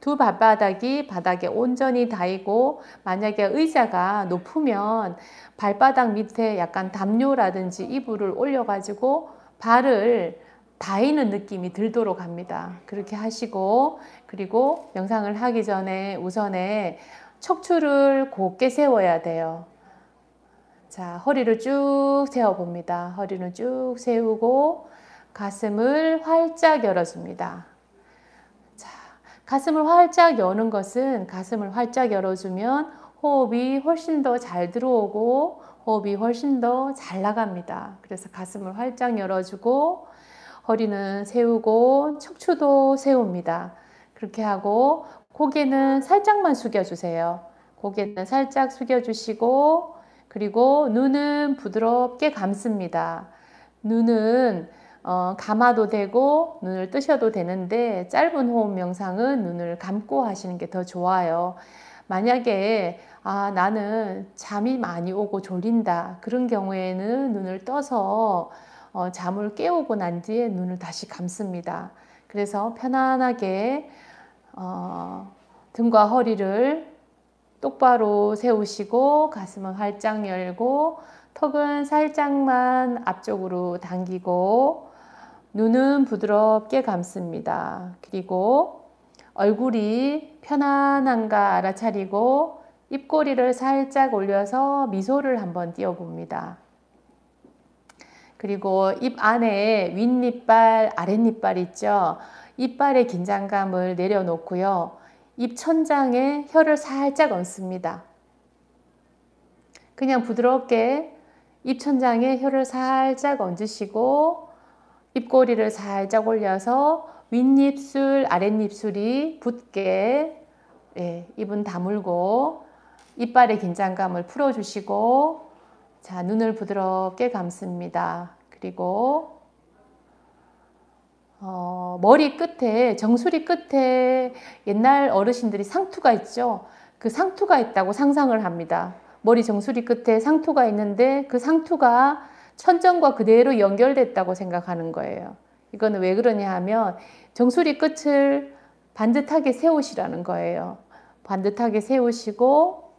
두 발바닥이 바닥에 온전히 닿이고 만약에 의자가 높으면 발바닥 밑에 약간 담요라든지 이불을 올려가지고 발을 닿이는 느낌이 들도록 합니다. 그렇게 하시고 그리고 명상을 하기 전에 우선에 척추를 곧게 세워야 돼요. 자, 허리를 쭉 세워 봅니다. 허리는 쭉 세우고 가슴을 활짝 열어줍니다. 자, 가슴을 활짝 여는 것은 가슴을 활짝 열어주면 호흡이 훨씬 더 잘 들어오고 호흡이 훨씬 더 잘 나갑니다. 그래서 가슴을 활짝 열어주고 허리는 세우고 척추도 세웁니다. 그렇게 하고 고개는 살짝만 숙여주세요. 고개는 살짝 숙여주시고 그리고 눈은 부드럽게 감습니다. 눈은 어, 감아도 되고 눈을 뜨셔도 되는데 짧은 호흡 명상은 눈을 감고 하시는 게 더 좋아요. 만약에 아, 나는 잠이 많이 오고 졸린다. 그런 경우에는 눈을 떠서 어, 잠을 깨우고 난 뒤에 눈을 다시 감습니다. 그래서 편안하게 어, 등과 허리를 똑바로 세우시고 가슴은 활짝 열고 턱은 살짝만 앞쪽으로 당기고 눈은 부드럽게 감습니다. 그리고 얼굴이 편안한가 알아차리고 입꼬리를 살짝 올려서 미소를 한번 띄워봅니다. 그리고 입 안에 윗니빨, 아랫니빨 있죠? 이빨의 긴장감을 내려놓고요. 입 천장에 혀를 살짝 얹습니다. 그냥 부드럽게 입 천장에 혀를 살짝 얹으시고 입꼬리를 살짝 올려서 윗입술, 아랫입술이 붙게 예, 입은 다물고 이빨의 긴장감을 풀어주시고 자 눈을 부드럽게 감습니다. 그리고 어, 머리 끝에 정수리 끝에 옛날 어르신들이 상투가 있죠. 그 상투가 있다고 상상을 합니다. 머리 정수리 끝에 상투가 있는데 그 상투가 천정과 그대로 연결됐다고 생각하는 거예요. 이거는 왜 그러냐 하면 정수리 끝을 반듯하게 세우시라는 거예요. 반듯하게 세우시고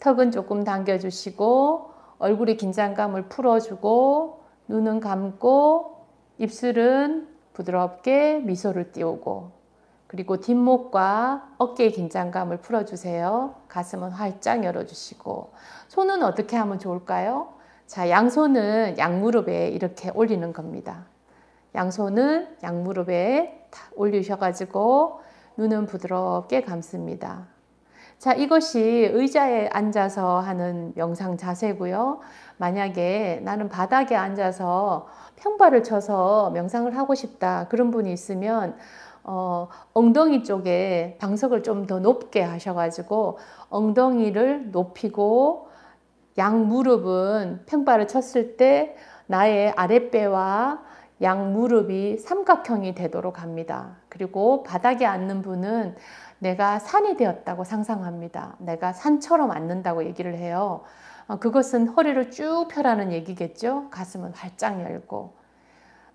턱은 조금 당겨주시고 얼굴의 긴장감을 풀어주고 눈은 감고 입술은 부드럽게 미소를 띄우고 그리고 뒷목과 어깨의 긴장감을 풀어주세요. 가슴은 활짝 열어주시고 손은 어떻게 하면 좋을까요? 자, 양손은 양무릎에 이렇게 올리는 겁니다. 양손은 양무릎에 올리셔가지고 눈은 부드럽게 감습니다. 자, 이것이 의자에 앉아서 하는 명상 자세고요. 만약에 나는 바닥에 앉아서 평발을 쳐서 명상을 하고 싶다. 그런 분이 있으면 어, 엉덩이 쪽에 방석을 좀 더 높게 하셔가지고 엉덩이를 높이고 양 무릎은 평발을 쳤을 때 나의 아랫배와 양 무릎이 삼각형이 되도록 합니다. 그리고 바닥에 앉는 분은 내가 산이 되었다고 상상합니다. 내가 산처럼 앉는다고 얘기를 해요. 어, 그것은 허리를 쭉 펴라는 얘기겠죠. 가슴은 활짝 열고.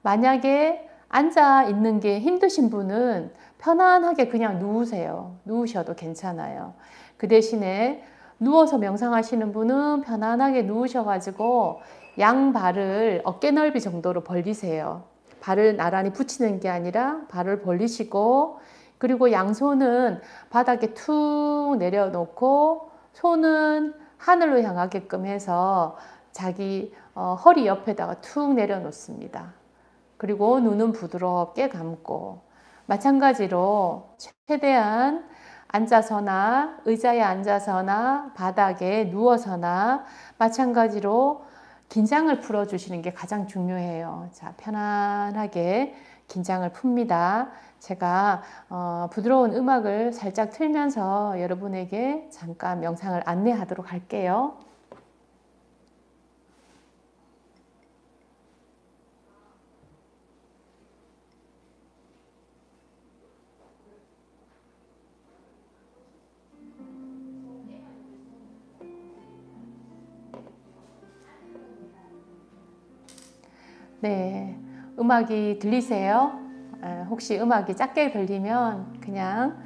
만약에 앉아 있는 게 힘드신 분은 편안하게 그냥 누우세요. 누우셔도 괜찮아요. 그 대신에 누워서 명상하시는 분은 편안하게 누우셔가지고 양 발을 어깨 넓이 정도로 벌리세요. 발을 나란히 붙이는 게 아니라 발을 벌리시고 그리고 양손은 바닥에 툭 내려놓고 손은 하늘로 향하게끔 해서 자기 어, 허리 옆에다가 툭 내려놓습니다. 그리고 눈은 부드럽게 감고 마찬가지로 최대한 앉아서나 의자에 앉아서나 바닥에 누워서나 마찬가지로 긴장을 풀어주시는 게 가장 중요해요. 자, 편안하게 긴장을 풉니다. 제가 어, 부드러운 음악을 살짝 틀면서 여러분에게 잠깐 명상을 안내하도록 할게요. 네, 음악이 들리세요? 혹시 음악이 작게 들리면 그냥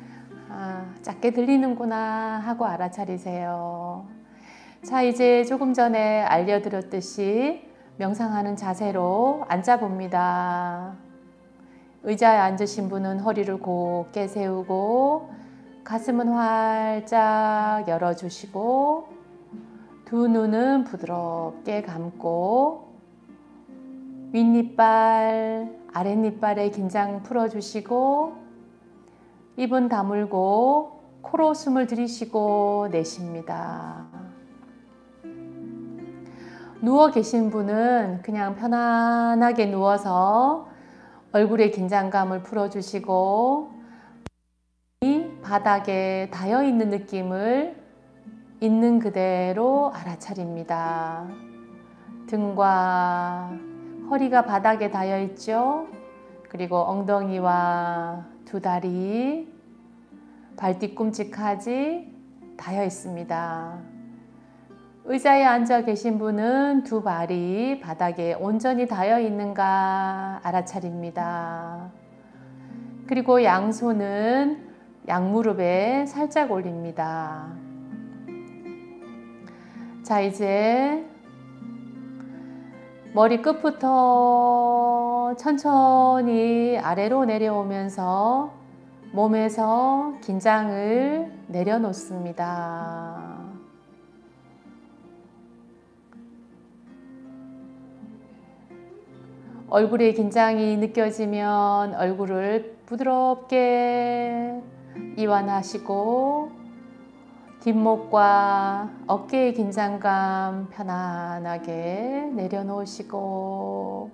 아, 작게 들리는구나 하고 알아차리세요. 자, 이제 조금 전에 알려드렸듯이 명상하는 자세로 앉아봅니다. 의자에 앉으신 분은 허리를 곧게 세우고 가슴은 활짝 열어주시고 두 눈은 부드럽게 감고 윗니빨, 아랫니빨에 긴장 풀어주시고 입은 다물고 코로 숨을 들이쉬고 내쉽니다. 누워 계신 분은 그냥 편안하게 누워서 얼굴의 긴장감을 풀어주시고 이 바닥에 닿여 있는 느낌을 있는 그대로 알아차립니다. 등과 허리가 바닥에 닿여 있죠. 그리고 엉덩이와 두 다리, 발 뒤꿈치까지 닿여 있습니다. 의자에 앉아 계신 분은 두 발이 바닥에 온전히 닿여 있는가 알아차립니다. 그리고 양손은 양무릎에 살짝 올립니다. 자, 이제 머리 끝부터 천천히 아래로 내려오면서 몸에서 긴장을 내려놓습니다. 얼굴에 긴장이 느껴지면 얼굴을 부드럽게 이완하시고 뒷목과 어깨의 긴장감 편안하게 내려놓으시고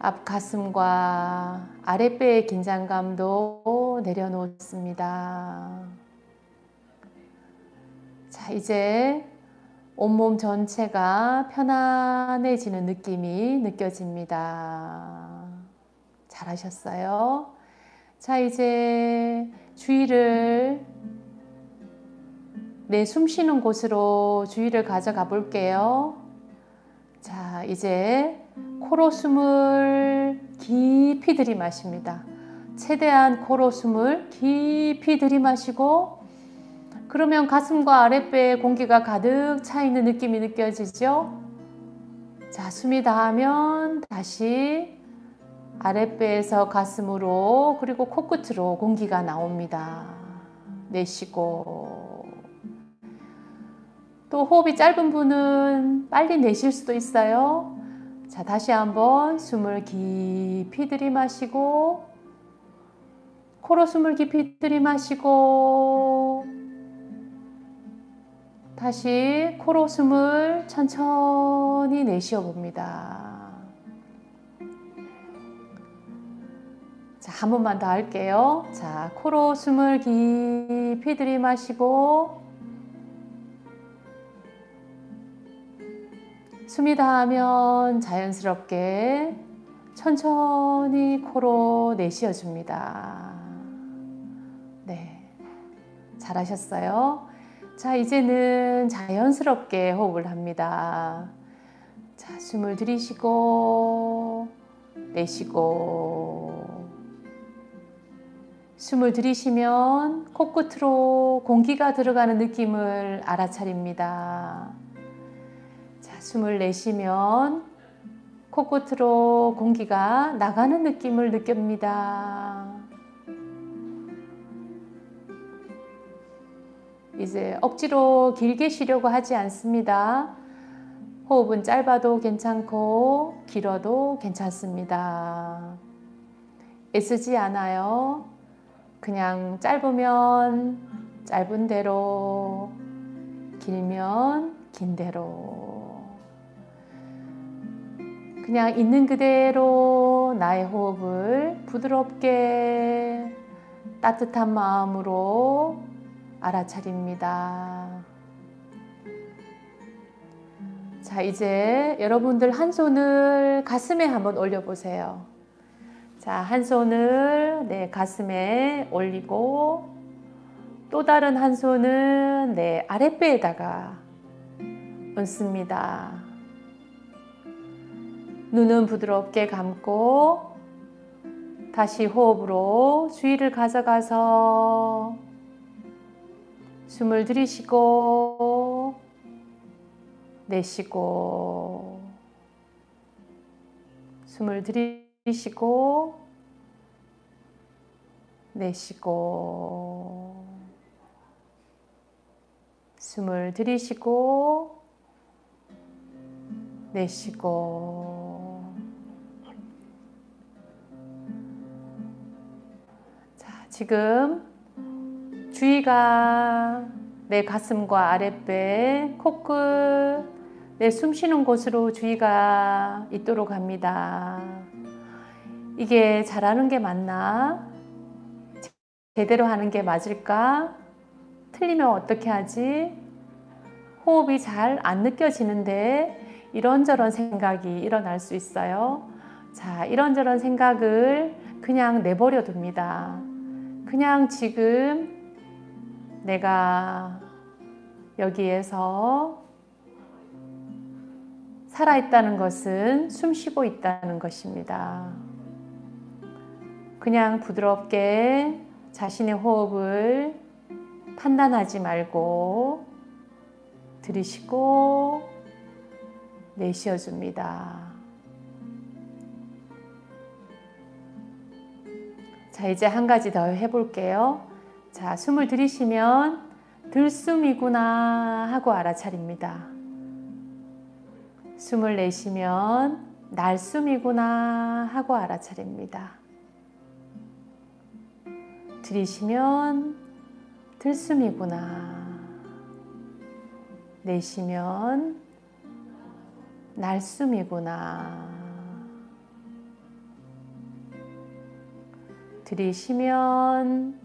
앞 가슴과 아랫배의 긴장감도 내려놓습니다. 자, 이제 온몸 전체가 편안해지는 느낌이 느껴집니다. 잘하셨어요. 자, 이제 주의를 내 숨 쉬는 곳으로 주의를 가져가 볼게요. 자, 이제 코로 숨을 깊이 들이마십니다. 최대한 코로 숨을 깊이 들이마시고 그러면 가슴과 아랫배에 공기가 가득 차 있는 느낌이 느껴지죠? 자, 숨이 닿으면 다시 아랫배에서 가슴으로 그리고 코끝으로 공기가 나옵니다. 내쉬고 또 호흡이 짧은 분은 빨리 내쉴 수도 있어요. 자, 다시 한번 숨을 깊이 들이마시고 코로 숨을 깊이 들이마시고 다시 코로 숨을 천천히 내쉬어 봅니다. 자, 한 번만 더 할게요. 자, 코로 숨을 깊이 들이마시고 숨이 닿으면 자연스럽게 천천히 코로 내쉬어 줍니다. 네. 잘하셨어요. 자, 이제는 자연스럽게 호흡을 합니다. 자, 숨을 들이쉬고 내쉬고 숨을 들이쉬면 코끝으로 공기가 들어가는 느낌을 알아차립니다. 자, 숨을 내쉬면 코끝으로 공기가 나가는 느낌을 느낍니다. 이제 억지로 길게 쉬려고 하지 않습니다. 호흡은 짧아도 괜찮고 길어도 괜찮습니다. 애쓰지 않아요. 그냥 짧으면 짧은 대로, 길면 긴 대로. 그냥 있는 그대로 나의 호흡을 부드럽게 따뜻한 마음으로 알아차립니다. 자, 이제 여러분들 한 손을 가슴에 한번 올려보세요. 자, 한 손을 내 가슴에 올리고 또 다른 한 손은 내 아랫배에다가 얹습니다. 눈은 부드럽게 감고 다시 호흡으로 주의를 가져가서 숨을 들이쉬고 내쉬고 숨을 들이 들이쉬고 내쉬고 숨을 들이쉬고 내쉬고 자, 지금 주의가 내 가슴과 아랫배, 코끝, 내 숨 쉬는 곳으로 주의가 있도록 합니다. 이게 잘하는 게 맞나? 제대로 하는 게 맞을까? 틀리면 어떻게 하지? 호흡이 잘 안 느껴지는데 이런저런 생각이 일어날 수 있어요. 자, 이런저런 생각을 그냥 내버려 둡니다. 그냥 지금 내가 여기에서 살아있다는 것은 숨 쉬고 있다는 것입니다. 그냥 부드럽게 자신의 호흡을 판단하지 말고 들이쉬고 내쉬어 줍니다. 자, 이제 한 가지 더 해볼게요. 자, 숨을 들이쉬면 들숨이구나 하고 알아차립니다. 숨을 내쉬면 날숨이구나 하고 알아차립니다. 들이쉬면 들숨이구나. 내쉬면 날숨이구나. 들이쉬면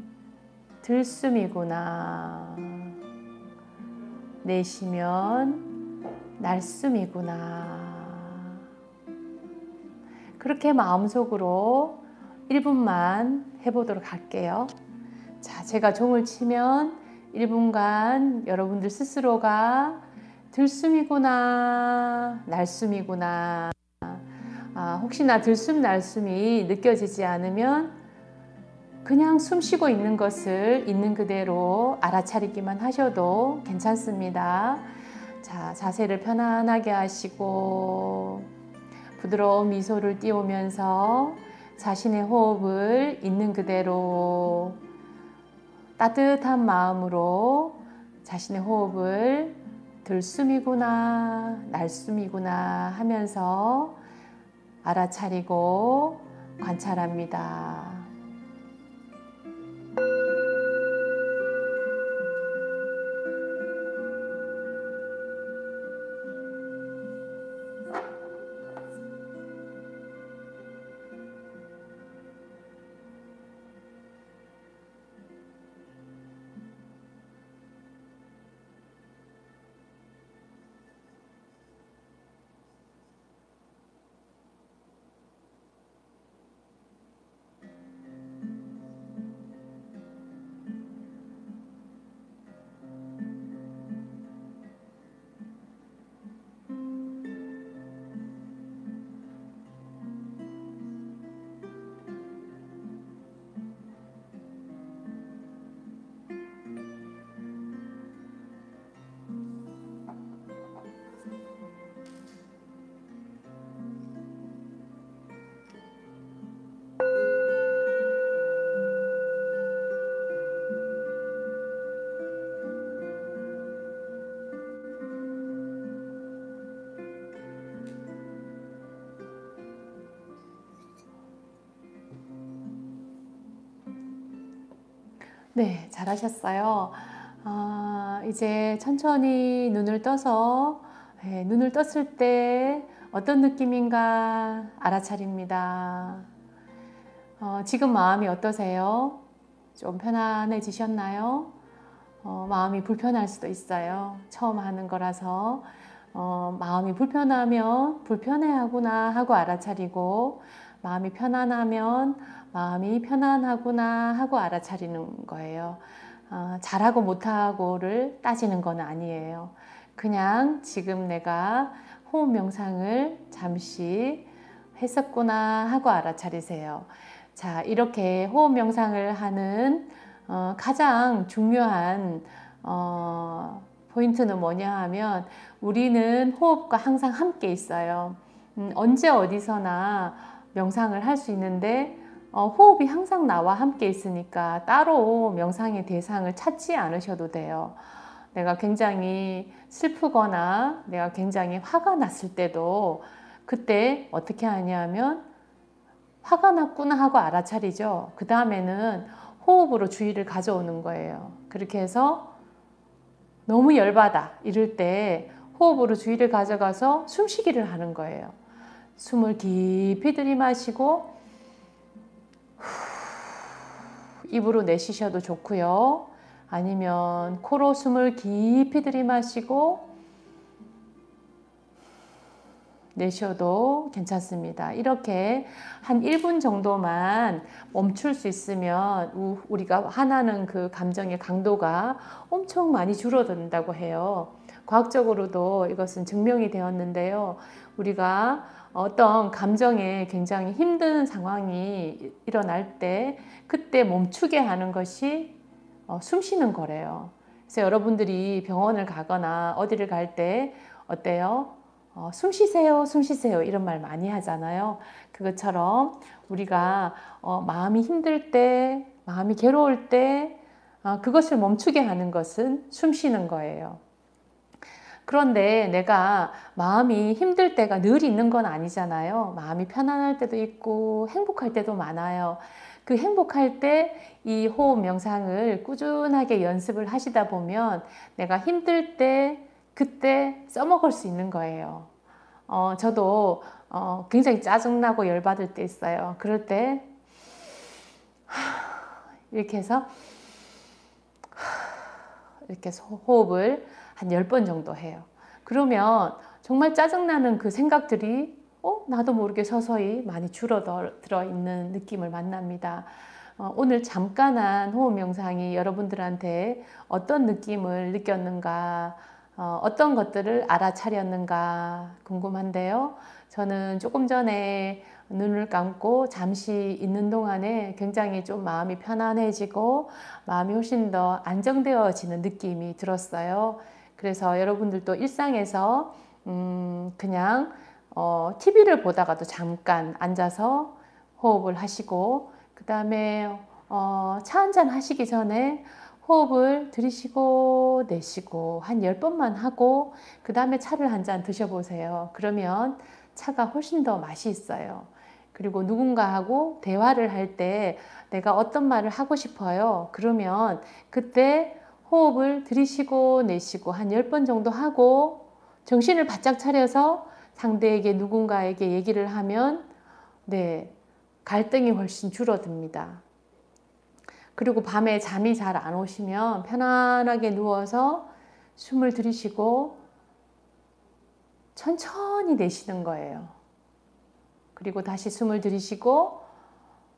들숨이구나. 내쉬면 날숨이구나. 그렇게 마음속으로 1분만 해보도록 할게요. 자, 제가 종을 치면 1분간 여러분들 스스로가 들숨이구나, 날숨이구나. 아, 혹시나 들숨, 날숨이 느껴지지 않으면 그냥 숨 쉬고 있는 것을 있는 그대로 알아차리기만 하셔도 괜찮습니다. 자, 자세를 편안하게 하시고 부드러운 미소를 띄우면서 자신의 호흡을 있는 그대로 따뜻한 마음으로 자신의 호흡을 들숨이구나, 날숨이구나 하면서 알아차리고 관찰합니다. 네, 잘하셨어요. 아, 이제 천천히 눈을 떠서 네, 눈을 떴을 때 어떤 느낌인가 알아차립니다. 어, 지금 마음이 어떠세요? 좀 편안해지셨나요? 어, 마음이 불편할 수도 있어요. 처음 하는 거라서 어, 마음이 불편하면 불편해하구나 하고 알아차리고 마음이 편안하면 마음이 편안하구나 하고 알아차리는 거예요. 어, 잘하고 못하고를 따지는 건 아니에요. 그냥 지금 내가 호흡 명상을 잠시 했었구나 하고 알아차리세요. 자, 이렇게 호흡 명상을 하는 어, 가장 중요한 어, 포인트는 뭐냐 하면 우리는 호흡과 항상 함께 있어요. 음, 언제 어디서나 명상을 할 수 있는데 어, 호흡이 항상 나와 함께 있으니까 따로 명상의 대상을 찾지 않으셔도 돼요. 내가 굉장히 슬프거나 내가 굉장히 화가 났을 때도 그때 어떻게 하냐면 화가 났구나 하고 알아차리죠. 그 다음에는 호흡으로 주의를 가져오는 거예요. 그렇게 해서 너무 열받아 이럴 때 호흡으로 주의를 가져가서 숨쉬기를 하는 거예요. 숨을 깊이 들이마시고 입으로 내쉬셔도 좋고요. 아니면 코로 숨을 깊이 들이마시고 내쉬어도 괜찮습니다. 이렇게 한 1분 정도만 멈출 수 있으면 우리가 화나는 그 감정의 강도가 엄청 많이 줄어든다고 해요. 과학적으로도 이것은 증명이 되었는데요. 우리가 어떤 감정에 굉장히 힘든 상황이 일어날 때 그때 멈추게 하는 것이 어, 숨 쉬는 거래요. 그래서 여러분들이 병원을 가거나 어디를 갈 때 어때요? 어, 숨 쉬세요, 숨 쉬세요 이런 말 많이 하잖아요. 그것처럼 우리가 어, 마음이 힘들 때, 마음이 괴로울 때 어, 그것을 멈추게 하는 것은 숨 쉬는 거예요. 그런데 내가 마음이 힘들 때가 늘 있는 건 아니잖아요. 마음이 편안할 때도 있고 행복할 때도 많아요. 그 행복할 때 이 호흡 명상을 꾸준하게 연습을 하시다 보면 내가 힘들 때 그때 써먹을 수 있는 거예요. 어, 저도 어, 굉장히 짜증나고 열받을 때 있어요. 그럴 때 이렇게 해서 이렇게 호흡을 한 10번 정도 해요. 그러면 정말 짜증나는 그 생각들이 어? 나도 모르게 서서히 많이 줄어들어 있는 느낌을 만납니다. 어, 오늘 잠깐한 호흡 명상이 여러분들한테 어떤 느낌을 느꼈는가, 어, 어떤 것들을 알아차렸는가 궁금한데요. 저는 조금 전에 눈을 감고 잠시 있는 동안에 굉장히 좀 마음이 편안해지고 마음이 훨씬 더 안정되어지는 느낌이 들었어요. 그래서 여러분들도 일상에서 음 그냥 어 TV를 보다가도 잠깐 앉아서 호흡을 하시고 그 다음에 어 차 한잔 하시기 전에 호흡을 들이쉬고 내쉬고 한 10번만 하고 그 다음에 차를 한 잔 드셔보세요. 그러면 차가 훨씬 더 맛이 있어요. 그리고 누군가하고 대화를 할 때 내가 어떤 말을 하고 싶어요. 그러면 그때 호흡을 들이쉬고 내쉬고 한 10번 정도 하고 정신을 바짝 차려서 상대에게 누군가에게 얘기를 하면 네, 갈등이 훨씬 줄어듭니다. 그리고 밤에 잠이 잘 안 오시면 편안하게 누워서 숨을 들이쉬고 천천히 내쉬는 거예요. 그리고 다시 숨을 들이쉬고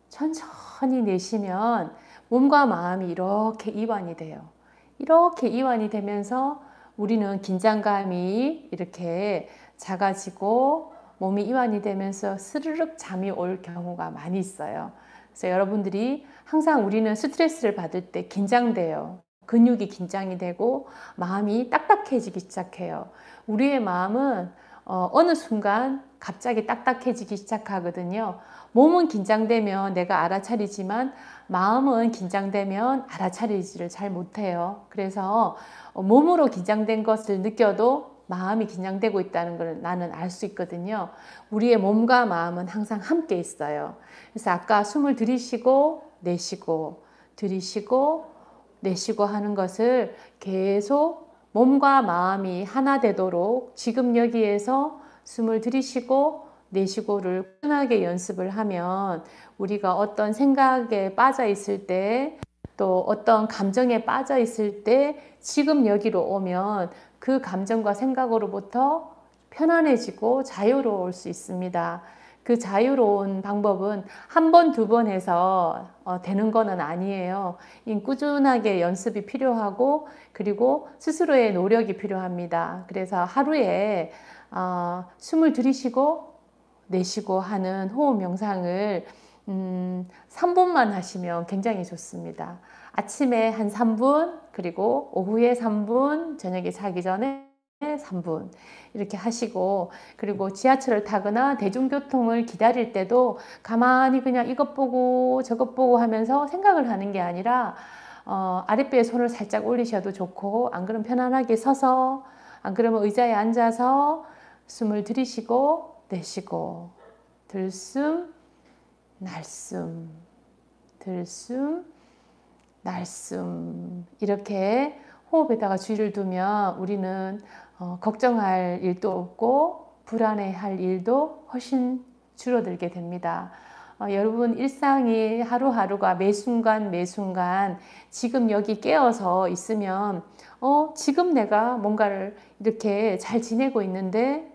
천천히 내쉬면 몸과 마음이 이렇게 이완이 돼요. 이렇게 이완이 되면서 우리는 긴장감이 이렇게 작아지고 몸이 이완이 되면서 스르륵 잠이 올 경우가 많이 있어요. 그래서 여러분들이 항상 우리는 스트레스를 받을 때 긴장돼요. 근육이 긴장이 되고 마음이 딱딱해지기 시작해요. 우리의 마음은 어, 어느 순간 갑자기 딱딱해지기 시작하거든요. 몸은 긴장되면 내가 알아차리지만 마음은 긴장되면 알아차리지를 잘 못해요. 그래서 몸으로 긴장된 것을 느껴도 마음이 긴장되고 있다는 걸 나는 알 수 있거든요. 우리의 몸과 마음은 항상 함께 있어요. 그래서 아까 숨을 들이쉬고 내쉬고 들이쉬고 내쉬고 하는 것을 계속 몸과 마음이 하나 되도록 지금 여기에서 숨을 들이쉬고 내쉬고를 꾸준하게 연습을 하면 우리가 어떤 생각에 빠져 있을 때 또 어떤 감정에 빠져 있을 때 지금 여기로 오면 그 감정과 생각으로부터 편안해지고 자유로울 수 있습니다. 그 자유로운 방법은 한 번, 두 번 해서 어, 되는 거는 아니에요. 꾸준하게 연습이 필요하고 그리고 스스로의 노력이 필요합니다. 그래서 하루에 어, 숨을 들이쉬고 내쉬고 하는 호흡 명상을 음, 3분만 하시면 굉장히 좋습니다. 아침에 한 3분, 그리고 오후에 3분, 저녁에 자기 전에 3분 이렇게 하시고 그리고 지하철을 타거나 대중교통을 기다릴 때도 가만히 그냥 이것 보고 저것 보고 하면서 생각을 하는 게 아니라 어, 아랫배에 손을 살짝 올리셔도 좋고 안 그러면 편안하게 서서 안 그러면 의자에 앉아서 숨을 들이쉬고 내쉬고 들숨 날숨 들숨 날숨 이렇게 호흡에다가 주의를 두면 우리는 어, 걱정할 일도 없고 불안해할 일도 훨씬 줄어들게 됩니다. 어, 여러분 일상이 하루하루가 매 순간 매 순간 지금 여기 깨어서 있으면 어 지금 내가 뭔가를 이렇게 잘 지내고 있는데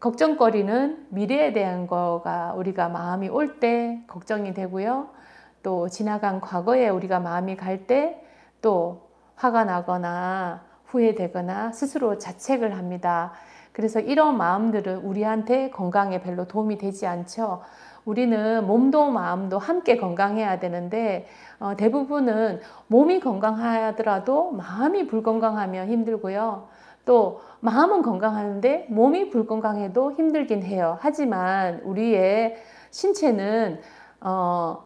걱정거리는 미래에 대한 거가 우리가 마음이 올 때 걱정이 되고요. 또 지나간 과거에 우리가 마음이 갈 때 또 화가 나거나 후회되거나 스스로 자책을 합니다. 그래서 이런 마음들은 우리한테 건강에 별로 도움이 되지 않죠. 우리는 몸도 마음도 함께 건강해야 되는데 어, 대부분은 몸이 건강하더라도 마음이 불건강하면 힘들고요. 또 마음은 건강하는데 몸이 불건강해도 힘들긴 해요. 하지만 우리의 신체는 어,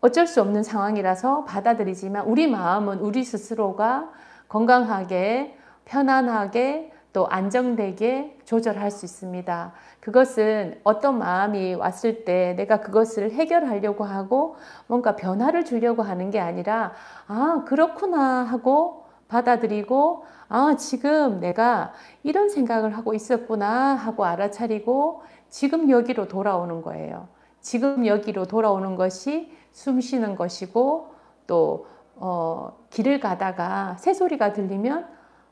어쩔 수 없는 상황이라서 받아들이지만 우리 마음은 우리 스스로가 건강하게 편안하게 또 안정되게 조절할 수 있습니다. 그것은 어떤 마음이 왔을 때 내가 그것을 해결하려고 하고 뭔가 변화를 주려고 하는 게 아니라 아, 그렇구나 하고 받아들이고 아, 지금 내가 이런 생각을 하고 있었구나 하고 알아차리고 지금 여기로 돌아오는 거예요. 지금 여기로 돌아오는 것이 숨 쉬는 것이고 또 어, 길을 가다가 새소리가 들리면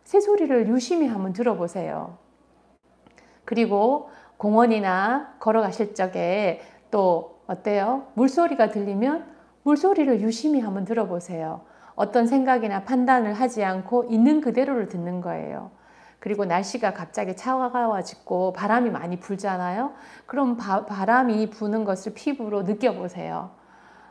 새소리를 유심히 한번 들어보세요. 그리고 공원이나 걸어가실 적에 또 어때요? 물소리가 들리면 물소리를 유심히 한번 들어보세요. 어떤 생각이나 판단을 하지 않고 있는 그대로를 듣는 거예요. 그리고 날씨가 갑자기 차가워지고 바람이 많이 불잖아요. 그럼 바, 람이 부는 것을 피부로 느껴보세요.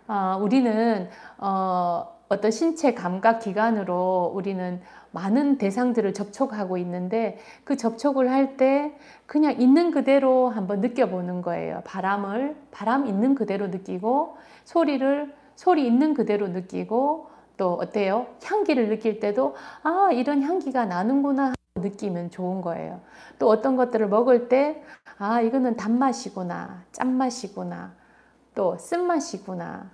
어, 우리는 어, 어떤 신체 감각 기관으로 우리는 많은 대상들을 접촉하고 있는데 그 접촉을 할 때 그냥 있는 그대로 한번 느껴보는 거예요. 바람을 바람 있는 그대로 느끼고 소리를 소리 있는 그대로 느끼고 또 어때요? 향기를 느낄 때도 아 이런 향기가 나는구나 느끼면 좋은 거예요. 또 어떤 것들을 먹을 때 아 이거는 단맛이구나 짠맛이구나 또 쓴맛이구나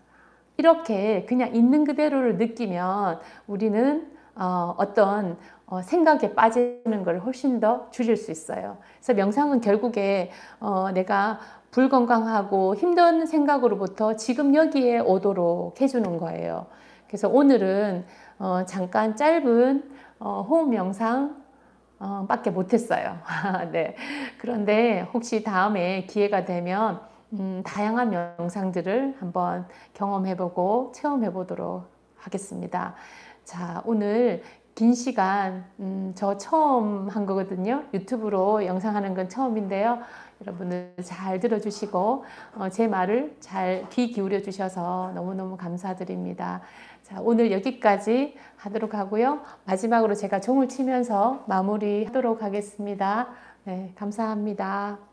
이렇게 그냥 있는 그대로를 느끼면 우리는 어, 어떤 어, 생각에 빠지는 걸 훨씬 더 줄일 수 있어요. 그래서 명상은 결국에 어, 내가 불건강하고 힘든 생각으로부터 지금 여기에 오도록 해주는 거예요. 그래서 오늘은 어, 잠깐 짧은 어, 호흡 명상 어, 밖에 못했어요. 네. 그런데 혹시 다음에 기회가 되면 음, 다양한 명상들을 한번 경험해보고 체험해보도록 하겠습니다. 자, 오늘 긴 시간 음, 저 처음 한 거거든요. 유튜브로 영상하는 건 처음인데요. 여러분들 잘 들어주시고 어, 제 말을 잘 귀 기울여 주셔서 너무너무 감사드립니다. 자, 오늘 여기까지 하도록 하고요. 마지막으로 제가 종을 치면서 마무리 하도록 하겠습니다. 네, 감사합니다.